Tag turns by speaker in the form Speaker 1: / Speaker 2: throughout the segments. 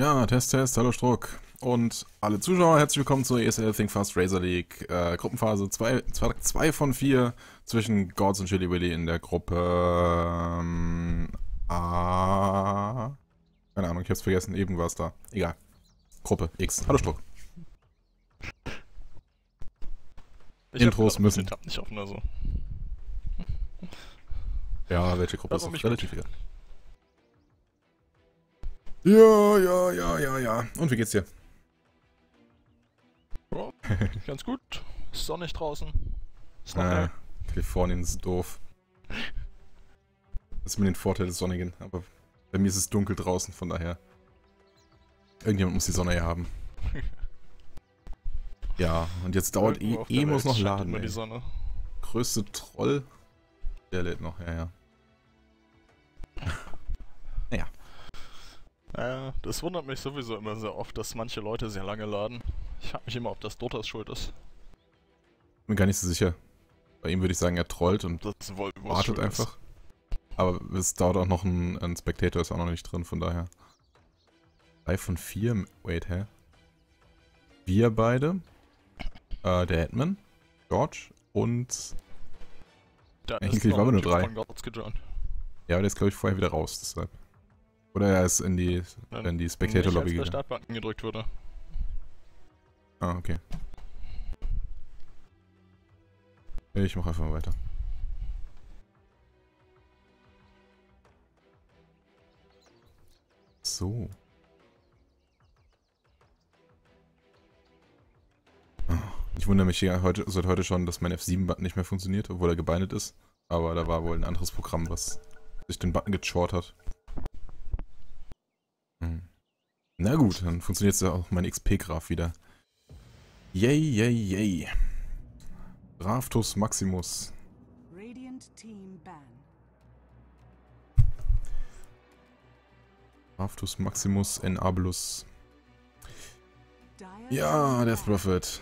Speaker 1: Ja, Test, Test, hallo Struck. Und alle Zuschauer, herzlich willkommen zur ESL Think Fast Razor League äh, Gruppenphase 2 von 4 zwischen Gods und Chili Willy in der Gruppe ähm, A. Keine Ahnung, ich hab's vergessen, eben war es da. Egal. Gruppe X. Hallo Struck.
Speaker 2: Ich Intros müssen. Tab nicht offen, also.
Speaker 1: Ja, welche Gruppe ist auch relativ egal. Ja, ja, ja, ja, ja. Und wie geht's dir?
Speaker 2: Ja, ganz gut. Ist sonnig draußen.
Speaker 1: Ist noch äh, Kalifornien ist doof. Das ist mir den Vorteil des Sonnigen, aber bei mir ist es dunkel draußen, von daher. Irgendjemand muss die Sonne ja haben. ja, und jetzt dauert eh, eh muss noch laden. Die Sonne. Größte Troll. Der lädt noch, ja, ja. naja.
Speaker 2: Äh, das wundert mich sowieso immer sehr oft, dass manche Leute sehr lange laden. Ich frage mich immer, ob das Dotas schuld ist.
Speaker 1: Bin gar nicht so sicher. Bei ihm würde ich sagen, er trollt und wartet einfach. Ist. Aber es dauert auch noch ein, ein Spectator, ist auch noch nicht drin, von daher. 3 von 4, wait, hä? Wir beide, äh, der Edman, George und...
Speaker 2: Da Eigentlich waren wir nur drei.
Speaker 1: Ja, aber der ist glaube ich vorher wieder raus, deshalb. Oder er ist in die, Nein, in die Spectator-Lobby
Speaker 2: gegangen. der Startbutton gedrückt wurde.
Speaker 1: Ah, okay. Ich mach einfach mal weiter. So. Ah, ich wundere mich ja heute, seit heute schon, dass mein F7-Button nicht mehr funktioniert, obwohl er gebindet ist. Aber da war wohl ein anderes Programm, was sich den Button gechort hat. Na gut, dann funktioniert jetzt auch mein XP-Graph wieder. Yay, yay, yay. Raftus Maximus. Raftus Maximus in Ablus. Ja, Death Prophet.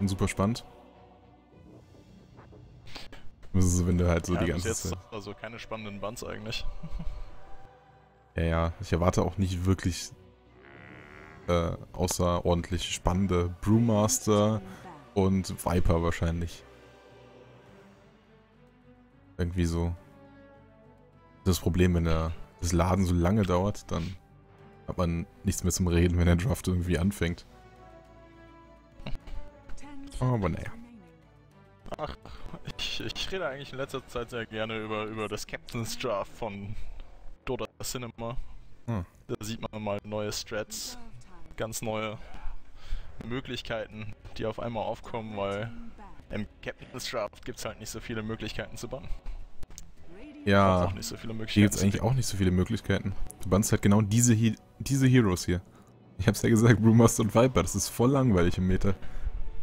Speaker 1: Und super spannend. Das ist, wenn du halt so ja, die ganze
Speaker 2: jetzt Zeit... Also keine spannenden Bands eigentlich.
Speaker 1: Ja, ja, ich erwarte auch nicht wirklich äh, außerordentlich spannende Brewmaster und Viper wahrscheinlich. Irgendwie so. Das Problem, wenn der, das Laden so lange dauert, dann hat man nichts mehr zum Reden, wenn der Draft irgendwie anfängt. Aber naja.
Speaker 2: Ach, ich, ich rede eigentlich in letzter Zeit sehr gerne über, über das Captain's Draft von Cinema. Hm. Da sieht man mal neue Strats, ganz neue Möglichkeiten, die auf einmal aufkommen, weil im Captain's Draft gibt es halt nicht so viele Möglichkeiten zu bannen.
Speaker 1: Ja, auch nicht so viele Möglichkeiten hier gibt es eigentlich auch nicht so viele Möglichkeiten. Du bannst halt genau diese, He diese Heroes hier. Ich hab's ja gesagt, Brewmaster und Viper, das ist voll langweilig im Meter.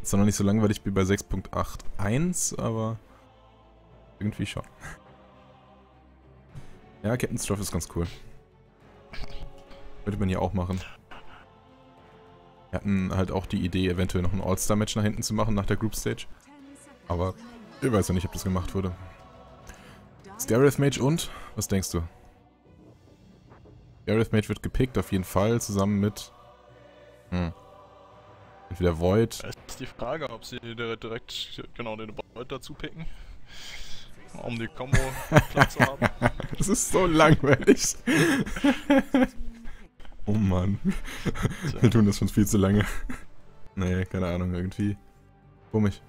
Speaker 1: Ist zwar noch nicht so langweilig wie bei 6.81, aber irgendwie schon. Ja, Captain's Draft ist ganz cool. Könnte man hier auch machen. Wir hatten halt auch die Idee, eventuell noch ein All-Star-Match nach hinten zu machen, nach der Group Stage. Aber ich weiß ja nicht, ob das gemacht wurde. Stareth Mage und? Was denkst du? Stareth Mage wird gepickt, auf jeden Fall, zusammen mit... Hm. Entweder Void...
Speaker 2: Es ist die Frage, ob sie direkt genau den Void dazu picken um die Combo klar zu haben.
Speaker 1: Das ist so langweilig. oh Mann. Wir tun das schon viel zu lange. Nee, keine Ahnung, irgendwie. Komisch.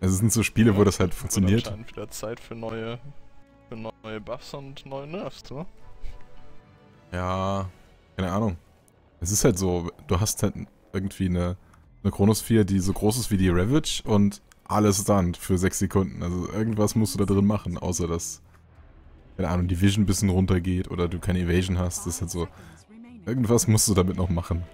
Speaker 1: Es sind so Spiele, ja, wo das halt funktioniert.
Speaker 2: Anscheinend wieder Zeit für neue, für neue Buffs und neue Nerfs, ne?
Speaker 1: Ja, keine Ahnung. Es ist halt so, du hast halt irgendwie eine, eine Chronosphere, die so groß ist wie die Ravage und alles dann für 6 Sekunden. Also irgendwas musst du da drin machen, außer dass, keine Ahnung, die Vision ein bisschen runtergeht oder du keine Evasion hast. Das ist halt so, irgendwas musst du damit noch machen.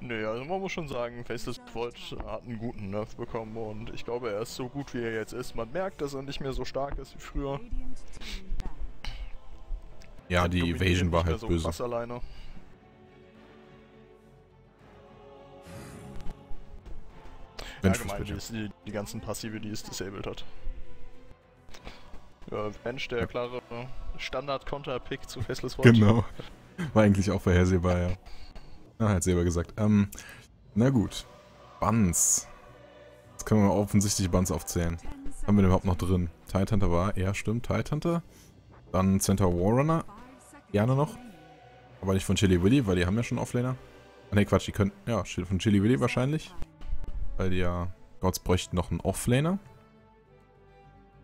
Speaker 2: Nee, also man muss schon sagen, Faceless Void hat einen guten Nerf bekommen und ich glaube, er ist so gut wie er jetzt ist. Man merkt, dass er nicht mehr so stark ist wie früher.
Speaker 1: Ja, die Evasion war halt so böse.
Speaker 2: Wenn allgemein, die, die, die ganzen Passive, die es disabled hat. Ja, Bench, der klare Standard-Konter-Pick zu Faceless Watch.
Speaker 1: Genau. War eigentlich auch vorhersehbar, ja. Ah, hat selber gesagt. Ähm, na gut. Buns. Jetzt können wir mal offensichtlich Buns aufzählen. Haben wir den überhaupt noch drin? Tidehunter war, ja stimmt, Tidehunter. Dann Center Warrunner. Gerne noch. Aber nicht von Chili Willy, weil die haben ja schon Offlaner. Ah ne, Quatsch, die können, ja, von Chili Willy wahrscheinlich. Weil die ja, Gods bräuchten noch einen Offlaner.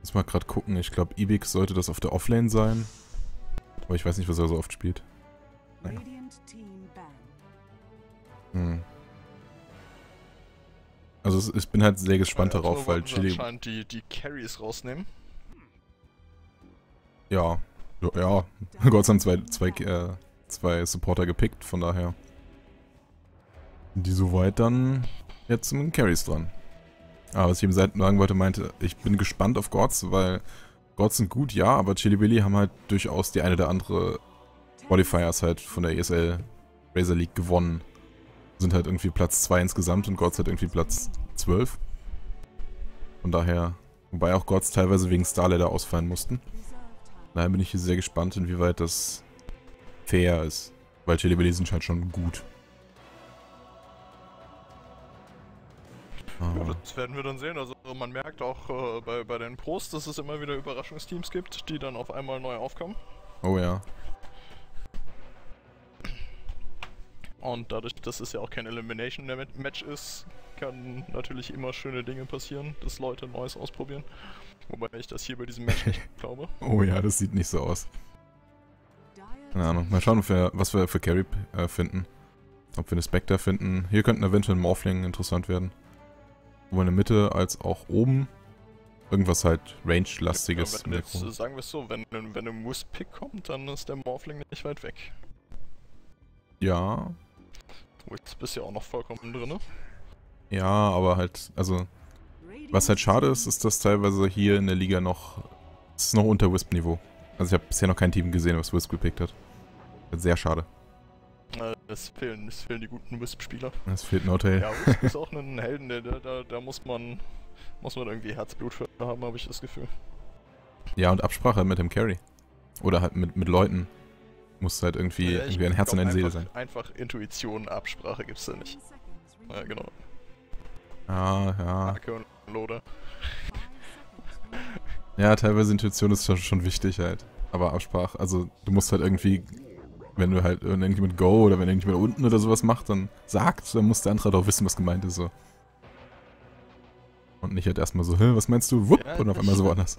Speaker 1: Muss mal gerade gucken, ich glaube Ibix sollte das auf der Offlane sein. Aber ich weiß nicht, was er so oft spielt. Naja. Hm. Also ich bin halt sehr gespannt ja, darauf, weil Chili...
Speaker 2: anscheinend die, die Carries rausnehmen.
Speaker 1: Ja. Ja. Gott sei Dank zwei, zwei, äh, zwei Supporter gepickt, von daher. Die soweit dann jetzt den Carries dran. Aber was ich eben sagen wollte, meinte, ich bin gespannt auf Gods, weil Gods sind gut, ja, aber Chili Billy haben halt durchaus die eine oder andere Qualifiers halt von der ESL Razor League gewonnen. Sind halt irgendwie Platz 2 insgesamt und Gods hat irgendwie Platz 12. Von daher, wobei auch Gods teilweise wegen Starladder ausfallen mussten. Daher bin ich sehr gespannt, inwieweit das fair ist. Weil Chili Billy sind halt schon gut.
Speaker 2: Ja, das werden wir dann sehen. Also man merkt auch äh, bei, bei den Pros, dass es immer wieder Überraschungsteams gibt, die dann auf einmal neu aufkommen.
Speaker 1: Oh ja.
Speaker 2: Und dadurch, dass es ja auch kein Elimination-Match ist, kann natürlich immer schöne Dinge passieren, dass Leute Neues ausprobieren. Wobei ich das hier bei diesem Match nicht glaube.
Speaker 1: Oh ja, das sieht nicht so aus. Keine Ahnung. Mal schauen, wir, was wir für Carry äh, finden. Ob wir eine Spectre finden. Hier könnten eventuell Morphling interessant werden. Sowohl in der Mitte als auch oben. Irgendwas halt Range-lastiges.
Speaker 2: Ja, sagen wir es so, wenn, wenn ein Wisp-Pick kommt, dann ist der Morphling nicht weit weg.
Speaker 1: Ja.
Speaker 2: Wisp ist ja auch noch vollkommen drin, ne?
Speaker 1: Ja, aber halt, also... Was halt schade ist, ist, dass teilweise hier in der Liga noch... Es ist noch unter Wisp-Niveau. Also ich habe bisher noch kein Team gesehen, was Wisp gepickt hat. Sehr schade.
Speaker 2: Es fehlen, es fehlen die guten Wisp-Spieler.
Speaker 1: Es fehlt No-Tail.
Speaker 2: Ja, Wisp ist auch ein Helden, der, da, da muss man muss man irgendwie Herzblut für haben, habe ich das Gefühl.
Speaker 1: Ja, und Absprache mit dem Carry. Oder halt mit, mit Leuten. Muss halt irgendwie, ja, irgendwie ein Herz und eine Seele sein.
Speaker 2: Einfach Intuition, Absprache gibt's da nicht. Ja, genau.
Speaker 1: Ja, ja.
Speaker 2: Hake und Lode.
Speaker 1: Ja, teilweise Intuition ist schon, schon wichtig halt. Aber Absprache, also du musst halt irgendwie wenn du halt wenn irgendjemand Go oder wenn irgendjemand unten oder sowas macht, dann sagt, dann muss der andere doch wissen, was gemeint ist. So. Und nicht halt erstmal so, Hä, was meinst du? Wupp, ja, und auf einmal so woanders.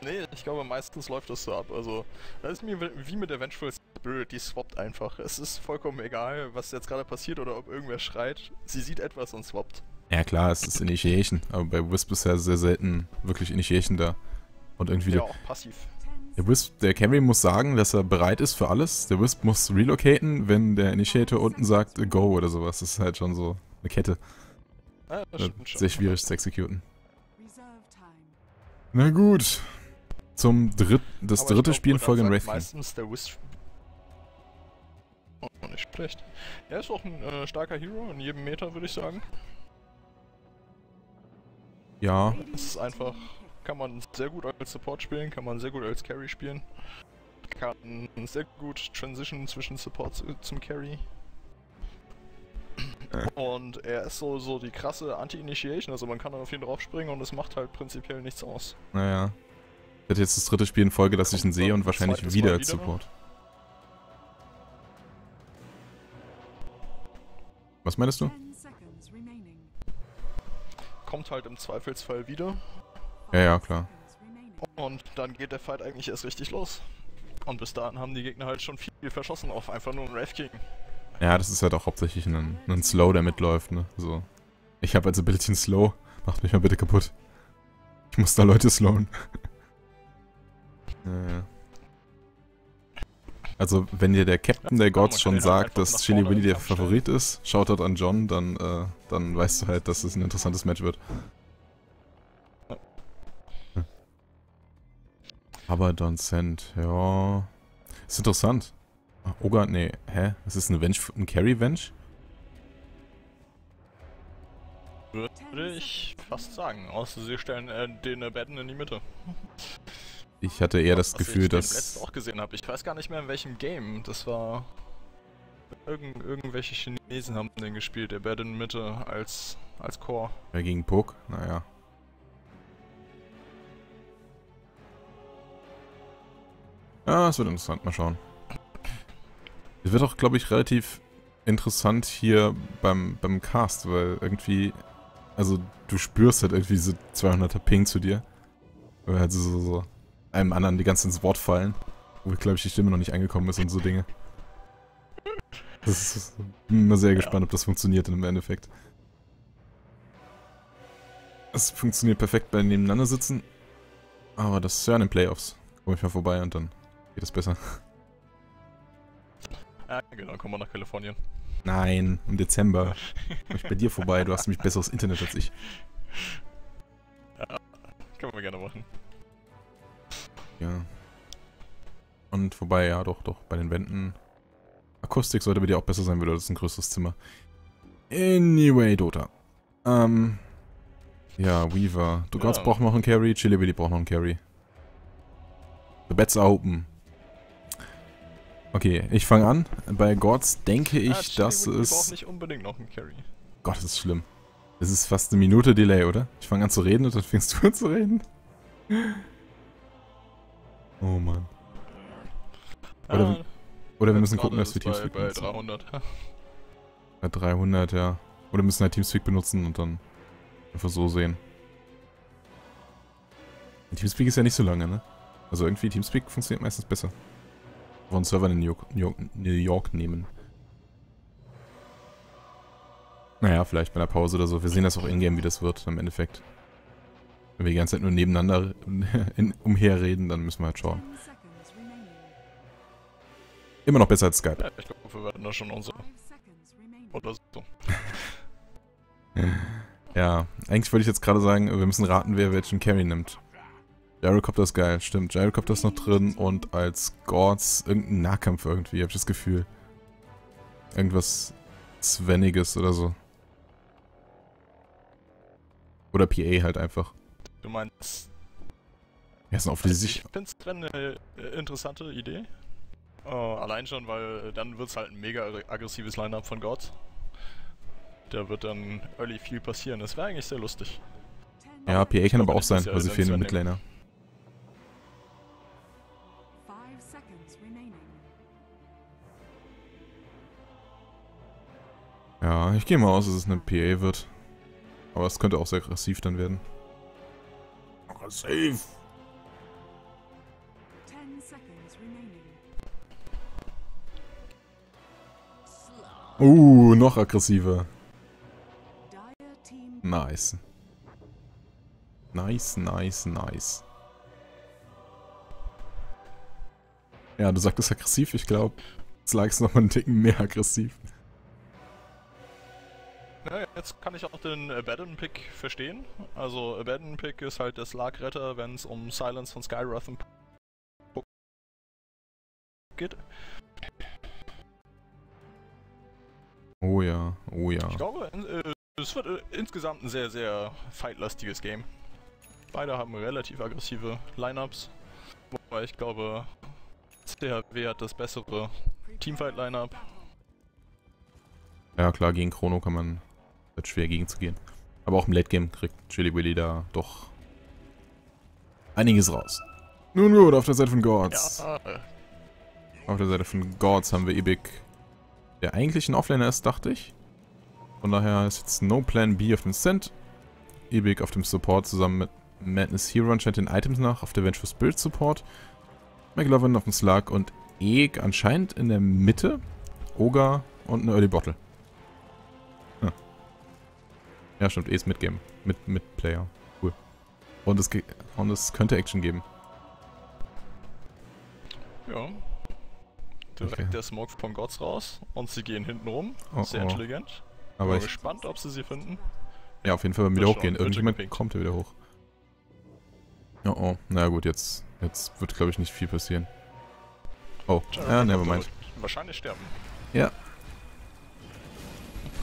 Speaker 2: Nee, ich glaube meistens läuft das so ab. Also, das ist mir wie mit der Vengeful Spirit, die swappt einfach. Es ist vollkommen egal, was jetzt gerade passiert oder ob irgendwer schreit. Sie sieht etwas und swappt.
Speaker 1: Ja klar, es ist Initiation, aber bei Wisp ist ja sehr selten wirklich Initiation da. Und irgendwie...
Speaker 2: Ja, auch passiv.
Speaker 1: Der Wisp, der Carry muss sagen, dass er bereit ist für alles. Der Wisp muss relocaten, wenn der Initiator unten sagt Go oder sowas. Das ist halt schon so eine Kette. Das stimmt schon. Sehr schwierig zu exekuten. Na gut. Zum dritt, das Aber dritte Spiel in Folge in Wraith.
Speaker 2: meistens der Wisp... Oh, nicht schlecht. Er ist auch ein äh, starker Hero in jedem Meter, würde ich sagen.
Speaker 1: Ja.
Speaker 2: Es ist einfach kann man sehr gut als Support spielen, kann man sehr gut als Carry spielen. Kann sehr gut Transition zwischen Support zum Carry. Und er ist so, so die krasse Anti-Initiation, also man kann auf ihn draufspringen und es macht halt prinzipiell nichts aus.
Speaker 1: Naja. Ich hätte jetzt das dritte Spiel in Folge, dass ich ihn sehe und wahrscheinlich wieder als Support. Was meinst du?
Speaker 2: Kommt halt im Zweifelsfall wieder.
Speaker 1: Ja, ja, klar.
Speaker 2: Und dann geht der Fight eigentlich erst richtig los. Und bis dahin haben die Gegner halt schon viel verschossen auf einfach nur einen Wraith King.
Speaker 1: Ja, das ist halt auch hauptsächlich ein, ein Slow, der mitläuft, ne? So. Ich habe als Ability einen Slow. Macht mich mal bitte kaputt. Ich muss da Leute slowen. ja, ja. Also, wenn dir der Captain der Gods schon sagt, dass Chili Willy der Favorit ist, schaut dort an John, dann, äh, dann weißt du halt, dass es ein interessantes Match wird. Abaddon Sand, ja. Ist interessant. Oga, nee, hä? Ist das ein Venge, ein Carry-Venge?
Speaker 2: Würde ich fast sagen. Außer sie stellen äh, den äh, Betten in die Mitte.
Speaker 1: Ich hatte eher das
Speaker 2: Was
Speaker 1: Gefühl,
Speaker 2: ich
Speaker 1: dass...
Speaker 2: auch gesehen habe. Ich weiß gar nicht mehr in welchem Game. Das war... Irgend, irgendwelche Chinesen haben den gespielt, der Bed in Mitte als, als Core.
Speaker 1: Ja, gegen Puck? Naja. Ja, es wird interessant. Mal schauen. Es wird auch, glaube ich, relativ interessant hier beim, beim Cast, weil irgendwie... Also, du spürst halt irgendwie diese 200er Ping zu dir. Weil halt so, so, so einem anderen die ganze ins Wort fallen. Wo, glaube ich, die Stimme noch nicht angekommen ist und so Dinge. Das ist, bin mal sehr gespannt, ob das funktioniert im Endeffekt. Es funktioniert perfekt bei nebeneinander sitzen. Aber das ist ja in den Playoffs. Komm ich mal vorbei und dann geht es besser.
Speaker 2: Ja, genau, kommen wir nach Kalifornien.
Speaker 1: Nein, im Dezember. Komm ich bei dir vorbei, du hast nämlich besseres Internet als ich.
Speaker 2: Ja, können wir gerne machen.
Speaker 1: Ja. Und vorbei, ja, doch, doch, bei den Wänden. Akustik sollte bei dir auch besser sein, würde das ist ein größeres Zimmer. Anyway, Dota. Ähm. Ja, Weaver. Du
Speaker 2: Ja.
Speaker 1: braucht noch einen Carry, Chili Willy braucht noch einen Carry. The bets are open. Okay, ich fange an. Bei Gods denke ich,
Speaker 2: Ah,
Speaker 1: dass
Speaker 2: Willy braucht
Speaker 1: es...
Speaker 2: nicht unbedingt noch einen Carry.
Speaker 1: Gott, das ist schlimm. Es ist fast eine Minute Delay, oder? Ich fange an zu reden und dann fängst du an zu reden. Oh Mann. Oder,
Speaker 2: Ah,
Speaker 1: oder wir müssen gucken, dass wir Teamspeak
Speaker 2: bei, bei
Speaker 1: benutzen.
Speaker 2: 300.
Speaker 1: Bei 300, ja. Oder wir müssen halt Teamspeak benutzen und dann einfach so sehen. Teamspeak ist ja nicht so lange, ne? Also irgendwie Teamspeak funktioniert meistens besser. Von Servern in New York, New York, New York nehmen. Naja, vielleicht bei einer Pause oder so. Wir sehen das auch in-game, wie das wird im Endeffekt. Wenn wir die ganze Zeit nur nebeneinander in, umherreden, dann müssen wir halt schauen. Immer noch besser als Skype.
Speaker 2: Ja, ich glaube, wir werden da schon unsere. Oder so.
Speaker 1: Ja, eigentlich wollte ich jetzt gerade sagen, wir müssen raten, wer welchen Carry nimmt. Gyrocopter ist geil, stimmt. Gyrocopter ist noch drin und als Gods irgendein Nahkampf irgendwie, hab ich das Gefühl. Irgendwas Sveniges oder so. Oder PA halt einfach.
Speaker 2: Du meinst.
Speaker 1: Ja, sind auf die
Speaker 2: Also
Speaker 1: sich.
Speaker 2: ich finde es eine äh, interessante Idee. Äh, allein schon, weil äh, dann wird es halt ein mega aggressives Line-Up von Gods. Da wird dann early viel passieren. Das wäre eigentlich sehr lustig.
Speaker 1: Ja, PA kann aber auch sein,
Speaker 2: ist
Speaker 1: weil sie fehlen im Midlaner. Ja, ich gehe mal aus, dass es eine PA wird. Aber es könnte auch sehr aggressiv dann werden. Aggressiv! Uh, noch aggressiver. Nice. Nice, nice, nice. Ja, du sagtest aggressiv, ich glaube, Slag ist nochmal einen Ticken mehr aggressiv.
Speaker 2: Ja, jetzt kann ich auch den Abaddon-Pick verstehen. Also, Abaddon-Pick ist halt der Slark-Retter, wenn es um Silence von Puck geht.
Speaker 1: Oh ja, oh ja.
Speaker 2: Ich glaube, äh, es wird äh, insgesamt ein sehr, sehr fightlastiges Game. Beide haben relativ aggressive Lineups. Wobei ich glaube, CHW hat das bessere Teamfight-Lineup.
Speaker 1: Ja klar, gegen Chrono kann man wird schwer gegenzugehen. Aber auch im Late Game kriegt Chili Willy da doch einiges raus. Nun gut, auf der Seite von Gods.
Speaker 2: Ja,
Speaker 1: Auf der Seite von Gods haben wir Ibik, der eigentlich ein Offlaner ist, dachte ich. Von daher ist jetzt No Plan B auf dem Cent. Ibik auf dem Support zusammen mit Madness Hero anscheinend den Items nach, auf der Vengeful Spirit Support. McLovin auf dem Slug und Eek anscheinend in der Mitte. Oga und eine Early Bottle. Ja stimmt, E ist Midgame. Mit, mit Player. Cool. Und es, und es könnte Action geben.
Speaker 2: ja. Direkt
Speaker 1: Okay.
Speaker 2: der Smoke von Gods raus und sie gehen hinten rum.
Speaker 1: Oh,
Speaker 2: Sehr
Speaker 1: oh.
Speaker 2: intelligent.
Speaker 1: Aber
Speaker 2: Bin
Speaker 1: ich,
Speaker 2: gespannt, ob sie sie finden.
Speaker 1: Ja, auf jeden Fall wieder
Speaker 2: Wird
Speaker 1: hochgehen. Irgendjemand
Speaker 2: gepinkt.
Speaker 1: kommt ja wieder hoch. Oh oh. Na gut, jetzt, jetzt wird glaube ich nicht viel passieren. Oh, ja, nevermind.
Speaker 2: Wahrscheinlich sterben.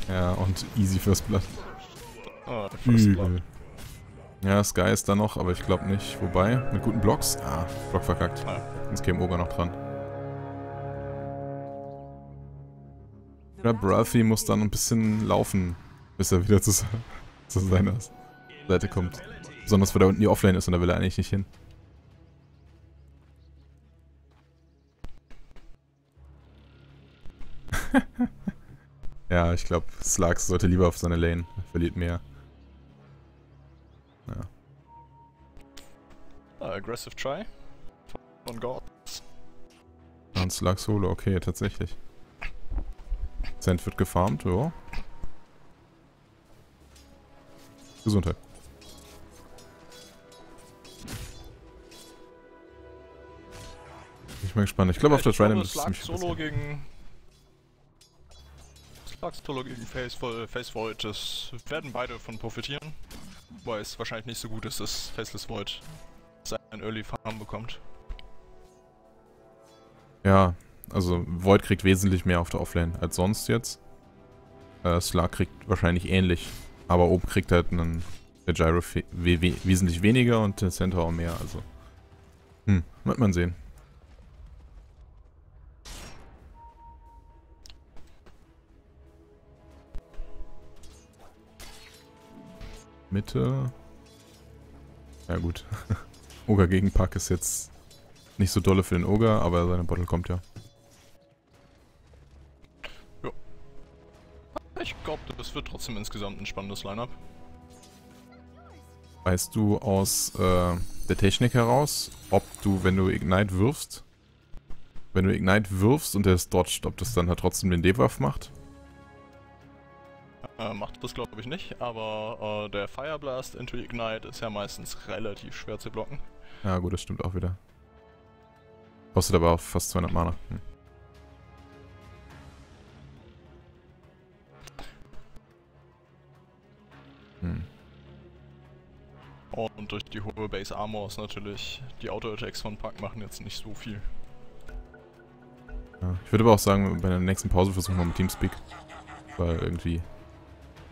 Speaker 1: Ja, und easy First Blood. Oh, Übel. Ja, Sky ist da noch, aber ich glaube nicht. Wobei, mit guten Blocks. Ah, Block verkackt. Ja. Jetzt käme Ogre noch dran. Ja, Brathy muss dann ein bisschen laufen, bis er wieder zu, zu seiner Seite kommt. Besonders, weil da unten die Offlane ist und da will er eigentlich nicht hin. ja, ich glaube, Slugs sollte lieber auf seine Lane. Er verliert mehr.
Speaker 2: Uh, aggressive Try von Gods.
Speaker 1: Und Slug Solo, okay, tatsächlich. Cent wird gefarmt, ja. Gesundheit. Ich bin gespannt. Ich glaube, auf das Random ist es ziemlich
Speaker 2: Solo gegen Slug Solo gegen Face, Face Void, das werden beide von profitieren. Wobei es wahrscheinlich nicht so gut ist, dass Faceless Void seinen Early Farm bekommt.
Speaker 1: Ja, also Void kriegt wesentlich mehr auf der Offlane als sonst jetzt. Äh, Slark kriegt wahrscheinlich ähnlich. Aber oben kriegt halt einen, der Gyro wesentlich weniger und der Centaur auch mehr. Also, hm, wird man sehen. Mitte. Ja gut. Ogre gegen Pack ist jetzt nicht so dolle für den Ogre, aber seine Bottle kommt ja.
Speaker 2: Ich glaube, das wird trotzdem insgesamt ein spannendes Lineup.
Speaker 1: Weißt du aus äh, der Technik heraus, ob du, wenn du Ignite wirfst, wenn du Ignite wirfst und der ist dodged, ob das dann halt trotzdem den Debuff macht?
Speaker 2: Äh, macht das glaube ich nicht, aber äh, der Fire Blast into Ignite ist ja meistens relativ schwer zu blocken.
Speaker 1: Ja gut, das stimmt auch wieder. Kostet aber auch fast 200 Mana. Hm.
Speaker 2: Hm. Und durch die hohe Base Armor ist natürlich die Auto-Attacks von Puck machen jetzt nicht so viel.
Speaker 1: Ja, ich würde aber auch sagen, bei der nächsten Pause versuchen wir mit Teamspeak. Weil irgendwie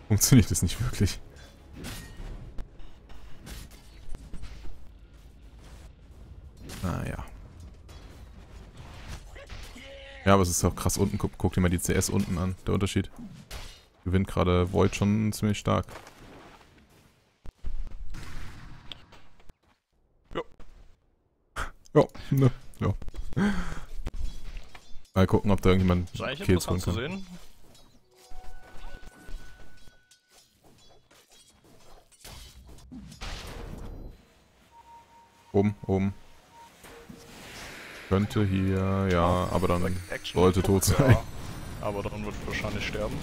Speaker 1: funktioniert das nicht wirklich. Naja. Ja, aber es ist auch krass unten. Guck, guck dir mal die CS unten an. Der Unterschied. Gewinnt gerade Void schon ziemlich stark. Ja, ne, ja. Mal gucken, ob da irgendjemand
Speaker 2: Kills holen kann. Zu sehen.
Speaker 1: Oben, oben. Könnte hier, ja, aber dann sollte tot sein. Ja,
Speaker 2: aber dann wird wahrscheinlich sterben.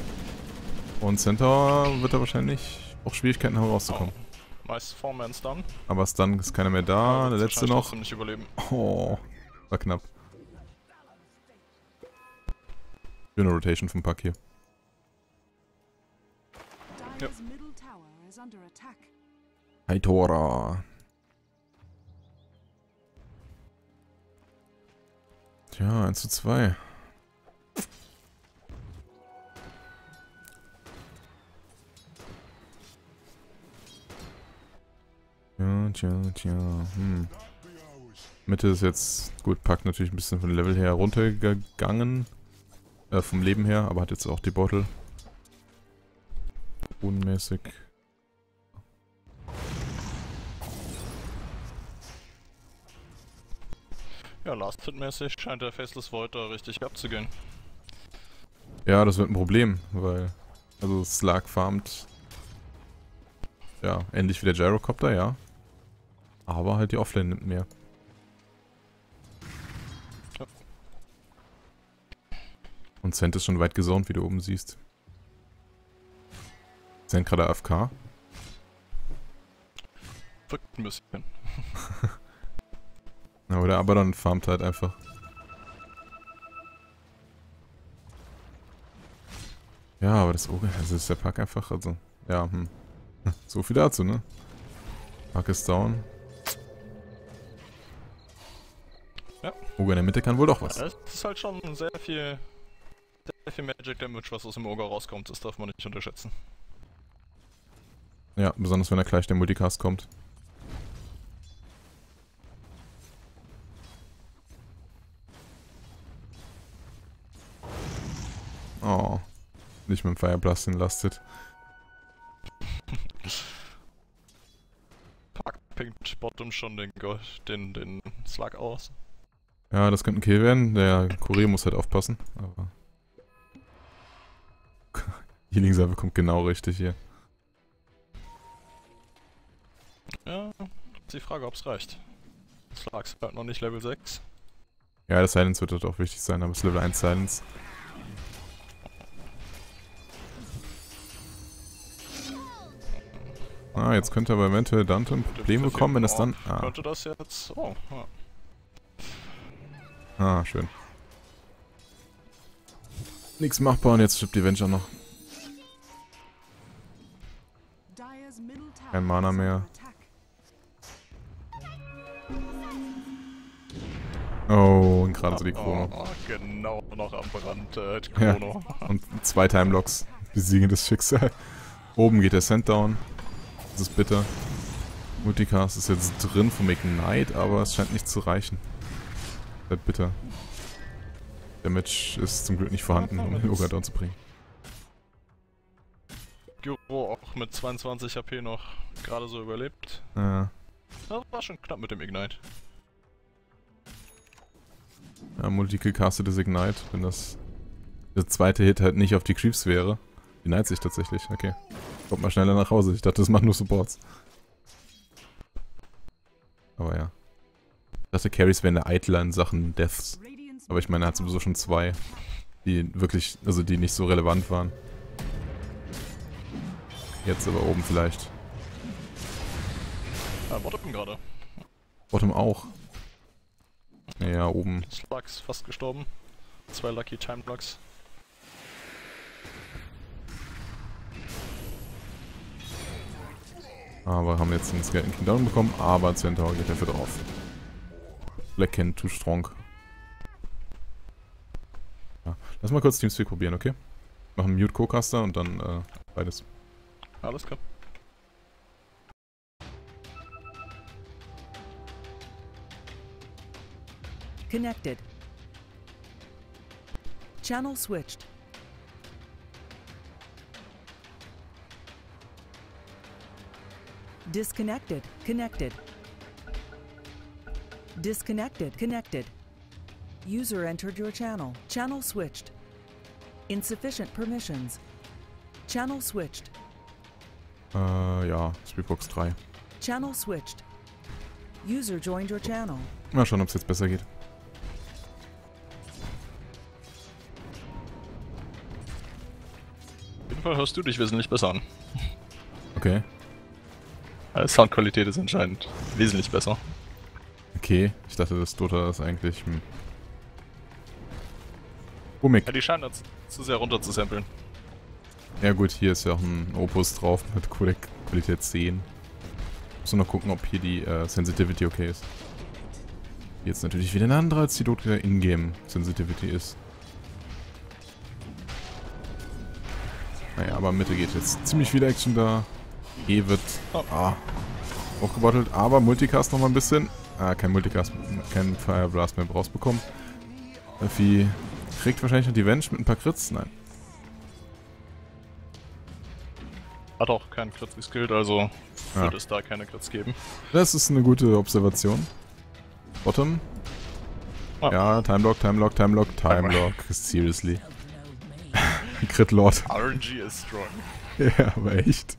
Speaker 1: Und Centaur wird er wahrscheinlich auch Schwierigkeiten haben rauszukommen. Oh.
Speaker 2: Meist Foreman Stun.
Speaker 1: Aber Stun ist keiner mehr da. Ja, der letzte noch.
Speaker 2: nicht überleben.
Speaker 1: Oh, war knapp. Schöne Rotation vom Pack hier. Ja. Hi Tora. Tja, 1 zu 2. Tja, tja, tja. Hm. Mitte ist jetzt, gut, packt natürlich ein bisschen von Level her runtergegangen. Äh, vom Leben her, aber hat jetzt auch die Bottle. Unmäßig.
Speaker 2: Ja, Last-Hit-mäßig scheint der Faceless Void da richtig abzugehen.
Speaker 1: Ja, das wird ein Problem, weil, also Slug farmt, ja, ähnlich wie der Gyrocopter, ja. Aber halt die Offlane nimmt mehr. Ja. Und Cent ist schon weit gesaunt, wie du oben siehst. Cent gerade AFK.
Speaker 2: Wirkt ein bisschen.
Speaker 1: Na, oder aber dann farmt halt einfach. Ja, aber das, oh, also ist der Pack einfach, also, ja, hm. So viel dazu, ne? Pack ist down. Ja. Ogre in der Mitte kann wohl doch was.
Speaker 2: Ja, das ist halt schon sehr viel, sehr viel Magic Damage, was aus dem Ogre rauskommt. Das darf man nicht unterschätzen.
Speaker 1: Ja, besonders wenn da gleich der Multicast kommt. Oh. Nicht mit dem Fireblast entlastet.
Speaker 2: Pack Pink Bottom schon den, den, den Slug aus.
Speaker 1: Ja, das könnte ein Kill werden. Der Kurier muss halt aufpassen. Aber Healing Salve kommt genau richtig hier.
Speaker 2: Ja, ist die Frage, ob es reicht. Slug ist halt noch nicht Level 6.
Speaker 1: Ja, das Silence wird dort auch wichtig sein, aber es ist Level 1 Silence. Ah, jetzt könnte aber eventuell Dante ein Problem bekommen, wenn es dann...
Speaker 2: Ah. Könnte das jetzt... Oh, ja.
Speaker 1: Ah, schön. Nichts machbar und jetzt stirbt die Venture noch. Kein Mana mehr. Oh, und gerade so die Chrono.
Speaker 2: Oh, genau noch am Brand, äh, die Chrono.
Speaker 1: Ja, und zwei Timelocks besiegen das Schicksal. Oben geht der Send down. Das ist bitter. Multicast ist jetzt drin vom Ignite, aber es scheint nicht zu reichen. Das ist bitter. Damage ist zum Glück nicht vorhanden, um den Ogre down zu bringen.
Speaker 2: Gyro auch mit 22 HP noch gerade so überlebt.
Speaker 1: Ja.
Speaker 2: Das war schon knapp mit dem Ignite.
Speaker 1: Ja, Multikill castet das Ignite, wenn das der zweite Hit halt nicht auf die Creeps wäre. Ignite sich tatsächlich, okay. Kommt mal schneller nach Hause. Ich dachte, das macht nur Supports. Aber ja. Ich dachte, Carries wären der Eitler in Sachen Deaths. Aber ich meine, er hat sowieso schon zwei, die wirklich, also die nicht so relevant waren. Jetzt aber oben vielleicht.
Speaker 2: Ja, Bottom gerade.
Speaker 1: Bottom auch. Ja, oben.
Speaker 2: Slugs fast gestorben. Zwei Lucky Time Blocks.
Speaker 1: Aber haben jetzt den Skeleton King down bekommen, aber Centaur geht dafür drauf. Black Can too strong. Ja. Lass mal kurz Teamspeak probieren, okay? Machen Mute Co-Caster und dann äh, beides.
Speaker 2: Alles klar.
Speaker 3: Connected. Channel switched. Disconnected. Connected. Disconnected. Connected. User entered your channel. Channel switched. Insufficient permissions. Channel switched.
Speaker 1: Äh, ja, Speedbox 3.
Speaker 3: Channel switched. User joined your channel.
Speaker 1: Mal schauen, ob es jetzt besser geht.
Speaker 2: Auf jeden Fall hörst du dich wesentlich besser an.
Speaker 1: Okay.
Speaker 2: Die Soundqualität ist anscheinend wesentlich besser.
Speaker 1: Okay, ich dachte, das Dota ist eigentlich... Hm. Gummig.
Speaker 2: Ja, die scheinen jetzt zu sehr runter zu samplen.
Speaker 1: Ja gut, hier ist ja auch ein Opus drauf mit Codec Qualität 10. Muss nur noch gucken, ob hier die äh, Sensitivity okay ist. Jetzt natürlich wieder eine andere, als die wieder Ingame Sensitivity ist. Naja, aber Mitte geht jetzt ziemlich viel Action da. E wird ah, hochgebottelt, aber Multicast noch mal ein bisschen. Ah, kein Multicast, kein Fire Blast mehr rausbekommen. Duffy kriegt wahrscheinlich noch die Venge mit ein paar Crits. Nein.
Speaker 2: Hat auch keinen Crits geskillt, also
Speaker 1: Ja.
Speaker 2: wird es da keine Crits geben.
Speaker 1: Das ist eine gute Observation. Bottom.
Speaker 2: Ah.
Speaker 1: Ja, Timelock, Timelock, Timelock, Timelock. Seriously. Crit Lord.
Speaker 2: RNG ist strong.
Speaker 1: ja, aber echt.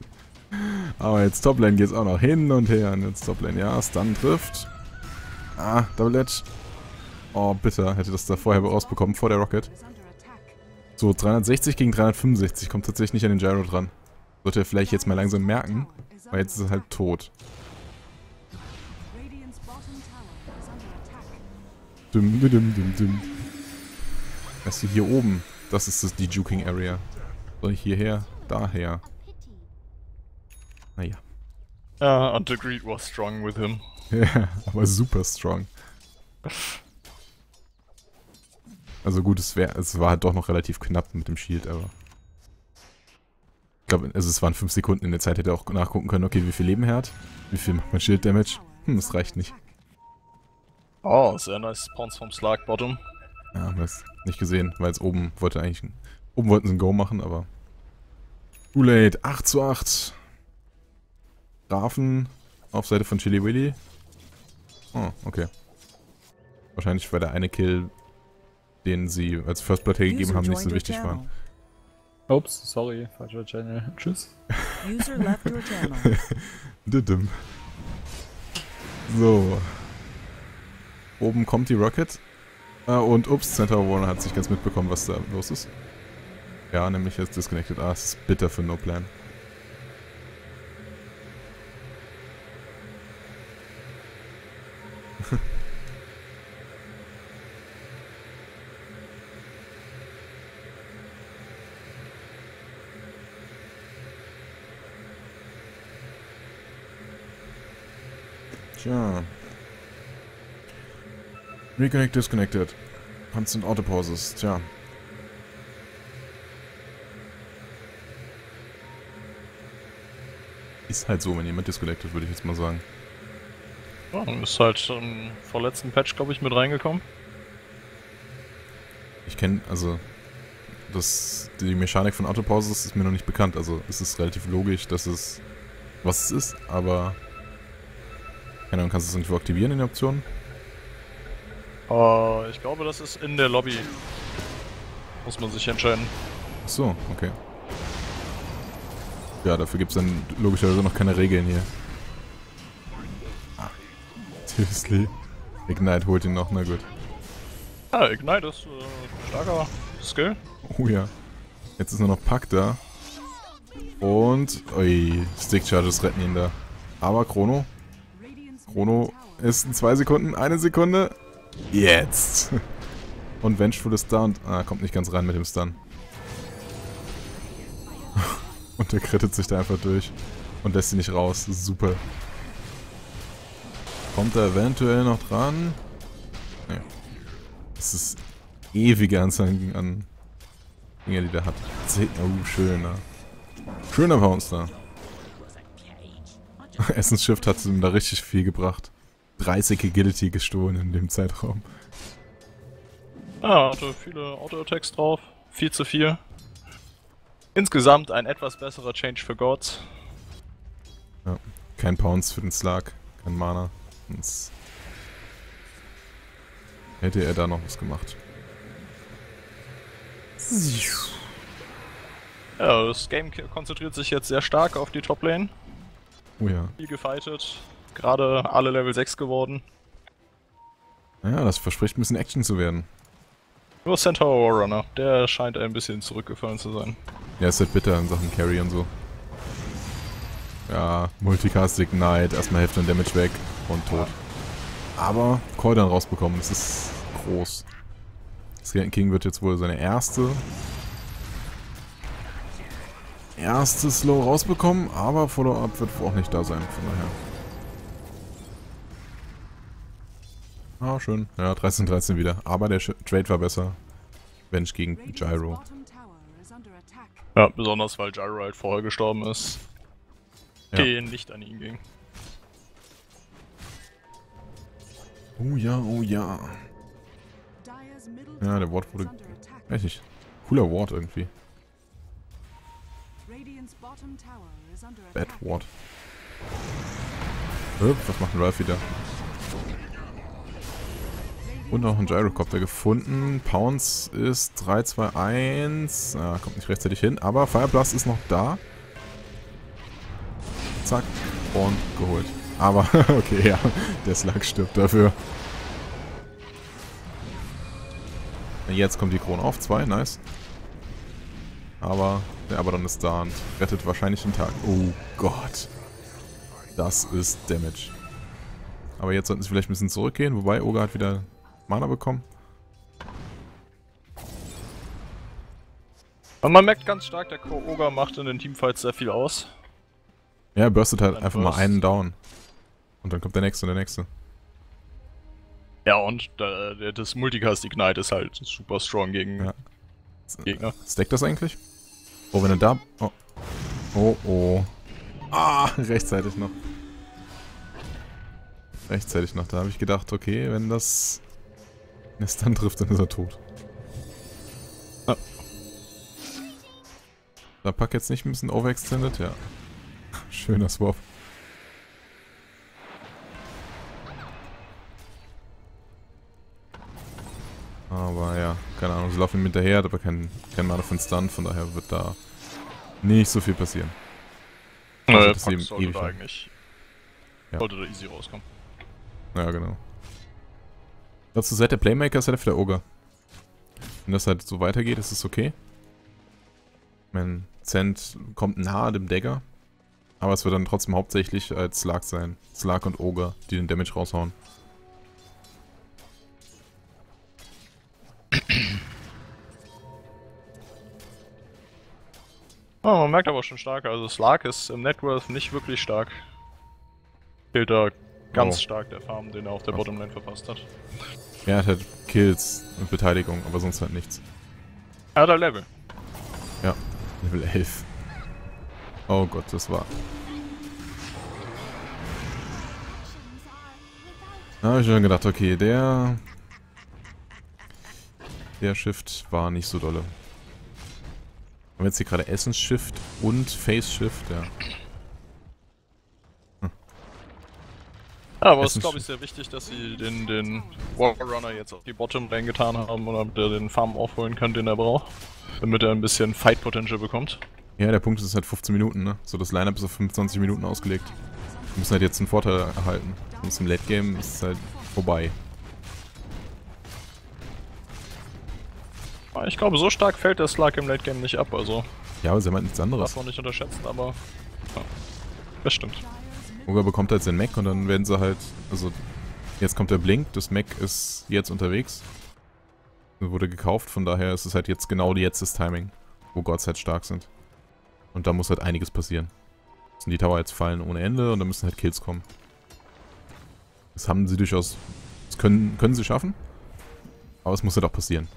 Speaker 1: Aber jetzt Toplane geht's auch noch hin und her. Und jetzt Toplane, ja, Stun trifft. Ah, Double Edge. Oh, bitter. Hätte das da vorher rausbekommen, vor der Rocket. So, 360 gegen 365 kommt tatsächlich nicht an den Gyro dran. Sollte er vielleicht jetzt mal langsam merken, weil jetzt ist er halt tot. Dum, dum, dum, dum, dum. Weißt du, hier oben, das ist das, die Juking Area. Soll ich hierher? Daher. Naja.
Speaker 2: Ja, und the greed was strong with him.
Speaker 1: Ja, aber super strong. Also gut, es, wär, es war halt doch noch relativ knapp mit dem Shield, aber... Ich glaube, also es waren 5 Sekunden in der Zeit, hätte er auch nachgucken können, okay, wie viel Leben er hat, wie viel macht mein Shield Damage. Hm, das reicht nicht.
Speaker 2: Oh, sehr nice Pounce vom Slug Bottom.
Speaker 1: Ja, haben wir es nicht gesehen, weil es oben wollte eigentlich, oben wollten sie ein Go machen, aber Too late, 8 zu 8. Grafen auf Seite von Chili Willy. Oh, okay. Wahrscheinlich war der eine Kill, den sie als First Blood hergegeben haben, nicht so wichtig war.
Speaker 4: Ups, sorry, falscher Channel. Tschüss. User left your
Speaker 1: channel. so. Oben kommt die Rocket. Ah, und ups, Center Warner hat sich ganz mitbekommen, was da los ist. Ja, nämlich jetzt disconnected. Ah, es ist bitter für No Plan. Tja. Reconnect disconnected. Constant Autopauses. Tja. Ist halt so, wenn jemand disconnected, würde ich jetzt mal sagen.
Speaker 2: Ja, ist halt im vorletzten Patch, glaube ich, mit reingekommen.
Speaker 1: Ich kenne, also, das, die Mechanik von Autopauses ist mir noch nicht bekannt. Also, es ist relativ logisch, dass es, was es ist, aber keine Ahnung, kannst du es irgendwo aktivieren in der Option?
Speaker 2: Uh, ich glaube, das ist in der Lobby. Muss man sich entscheiden.
Speaker 1: Ach so, okay. Ja, dafür gibt es dann logischerweise noch keine Regeln hier. Ah, seriously. Ignite holt ihn noch, na gut.
Speaker 2: Ah, Ignite ist äh, starker Skill.
Speaker 1: Oh ja. Jetzt ist nur noch Pack da. Und, ui, Stick Charges retten ihn da. Aber Chrono Chrono ist in zwei Sekunden, eine Sekunde. Jetzt. Und Vengeful ist da und ah, kommt nicht ganz rein mit dem Stun. und der krittet sich da einfach durch und lässt sie nicht raus. Super. Kommt er eventuell noch dran? Nee. Das ist ewige Anzahl an Dinge, die der hat. Oh, schöner. Schöner Pounce da. Essensshift hat ihm da richtig viel gebracht. 30 Agility gestohlen in dem Zeitraum.
Speaker 2: Ah, hatte viele Auto-Attacks drauf. 4 zu 4. Insgesamt ein etwas besserer Change für Gods.
Speaker 1: Ja, kein Pounce für den Slug, kein Mana. Sonst hätte er da noch was gemacht.
Speaker 2: Ja, das Game konzentriert sich jetzt sehr stark auf die Top-Lane.
Speaker 1: Oh ja.
Speaker 2: Viel gefightet. Gerade alle Level 6 geworden.
Speaker 1: Ja, das verspricht ein bisschen Action zu werden.
Speaker 2: Nur Centaur Warrunner, der scheint ein bisschen zurückgefallen zu sein.
Speaker 1: Ja, ist halt bitter in Sachen Carry und so. Ja, Multicast Ignite, erstmal Hälfte und Damage weg und tot. Aber dann rausbekommen, das ist groß. Skeleton King wird jetzt wohl seine erste erste Slow rausbekommen, aber Follow-up wird auch nicht da sein, von daher. Ah, schön. Ja, 13-13 wieder. Aber der Trade war besser. Bench gegen Gyro.
Speaker 2: Ja, besonders weil Gyro halt vorher gestorben ist. Ja. Den nicht an ihn ging.
Speaker 1: Oh ja, oh ja. Ja, der Ward wurde... Weiß nicht. Cooler Ward irgendwie. Bad Ward. Hup, was macht ein Ralph wieder? Und noch ein Gyrocopter gefunden. Pounce ist 3, 2, 1. Ah, kommt nicht rechtzeitig hin. Aber Fireblast ist noch da. Zack. Und geholt. Aber, okay, ja. Der Slug stirbt dafür. Jetzt kommt die Krone auf. 2, nice. Aber der Abaddon ist da und rettet wahrscheinlich den Tag. Oh Gott. Das ist Damage. Aber jetzt sollten sie vielleicht ein bisschen zurückgehen, wobei Oga hat wieder Mana bekommen.
Speaker 2: Und man merkt ganz stark, der Oga macht in den Teamfights sehr viel aus.
Speaker 1: Ja, er burstet halt einfach burst. mal einen down. Und dann kommt der nächste und der nächste.
Speaker 2: Ja, und äh, das Multicast Ignite ist halt super strong gegen ja.
Speaker 1: Gegner. Stackt das eigentlich? Oh, wenn er da... Oh. Oh oh. Ah, rechtzeitig noch. Rechtzeitig noch. Da habe ich gedacht, okay, wenn das es dann trifft, dann ist er tot. Ah. Da pack jetzt nicht ein bisschen overextended, ja. Schöner Swap. Aber ja, keine Ahnung, sie laufen ihm hinterher, hat aber kein, kein Mana von Stun, von daher wird da nicht so viel passieren.
Speaker 2: Also, das Pack sollte da eigentlich ja. sollte da easy rauskommen.
Speaker 1: Ja, genau. Dazu seid der Playmaker, seid der Ogre. Wenn das halt so weitergeht, ist es okay. Mein Zent kommt nahe dem Dagger. Aber es wird dann trotzdem hauptsächlich als Slark sein. Slark und Ogre, die den Damage raushauen.
Speaker 2: Oh, man merkt aber schon stark. Also Slark ist im Networth nicht wirklich stark. Fehlt da ganz oh. stark der Farm, den er auf der. Bottomlane verpasst hat.
Speaker 1: Ja, er hat halt Kills und Beteiligung, aber sonst halt nichts.
Speaker 2: Er hat halt Level.
Speaker 1: Ja, Level 11. Oh Gott, das war... Da habe ich schon gedacht, okay, der... Der Shift war nicht so dolle. Haben wir jetzt hier gerade Essens-Shift und Face-Shift, ja.
Speaker 2: Hm. Ja, aber es ist glaube ich sehr wichtig, dass sie den, den Warrunner jetzt auf die Bottom reingetan haben, damit er den Farm aufholen kann, den er braucht. Damit er ein bisschen Fight-Potential bekommt.
Speaker 1: Ja, der Punkt ist, halt 15 Minuten, ne? So, das Lineup ist auf 25 Minuten ausgelegt. Wir müssen halt jetzt einen Vorteil erhalten. Sonst im Late-Game ist es halt vorbei.
Speaker 2: Ich glaube, so stark fällt der Slug im Late Game nicht ab, also.
Speaker 1: Ja, aber sie meint nichts anderes.
Speaker 2: Darf man nicht unterschätzen, aber. Ja, das stimmt.
Speaker 1: Uga bekommt halt den Mac und dann werden sie halt. Also, jetzt kommt der Blink, das Mac ist jetzt unterwegs. Wurde gekauft, von daher ist es halt jetzt genau jetzt das Timing, wo Gods halt stark sind. Und da muss halt einiges passieren. Müssen die Tower jetzt fallen ohne Ende und dann müssen halt Kills kommen. Das haben sie durchaus. Das können, können sie schaffen. Aber es muss halt auch passieren.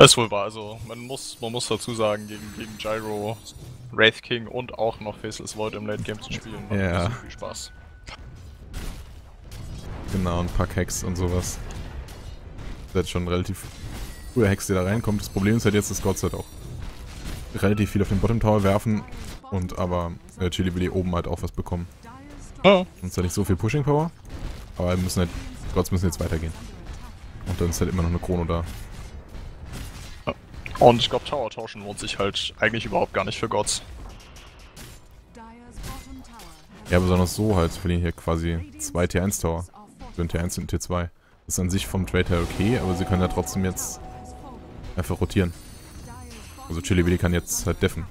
Speaker 2: Das ist wohl wahr, also man muss, man muss dazu sagen, gegen, gegen Gyro, Wraith King und auch noch Faceless Void im Late Game zu spielen, macht
Speaker 1: ja.
Speaker 2: so viel Spaß.
Speaker 1: Genau, ein paar Hacks und sowas. Das ist schon relativ früher Hacks, die da reinkommt. Das Problem ist halt jetzt, dass Gods halt auch relativ viel auf den Bottom Tower werfen und aber äh, Chili Willy oben halt auch was bekommen.
Speaker 2: Oh.
Speaker 1: Und halt nicht so viel Pushing Power, aber wir müssen halt, Gods müssen jetzt weitergehen. Und dann ist halt immer noch eine Chrono da.
Speaker 2: Und ich glaube, Tower tauschen lohnt sich halt eigentlich überhaupt gar nicht für Gods.
Speaker 1: Ja, besonders so halt. Wir verlieren hier quasi zwei T1 Tower. Ein T1 und ein T2. Das ist an sich vom Trade her okay, aber sie können ja trotzdem jetzt einfach rotieren. Also Chili Willy kann jetzt halt deffen.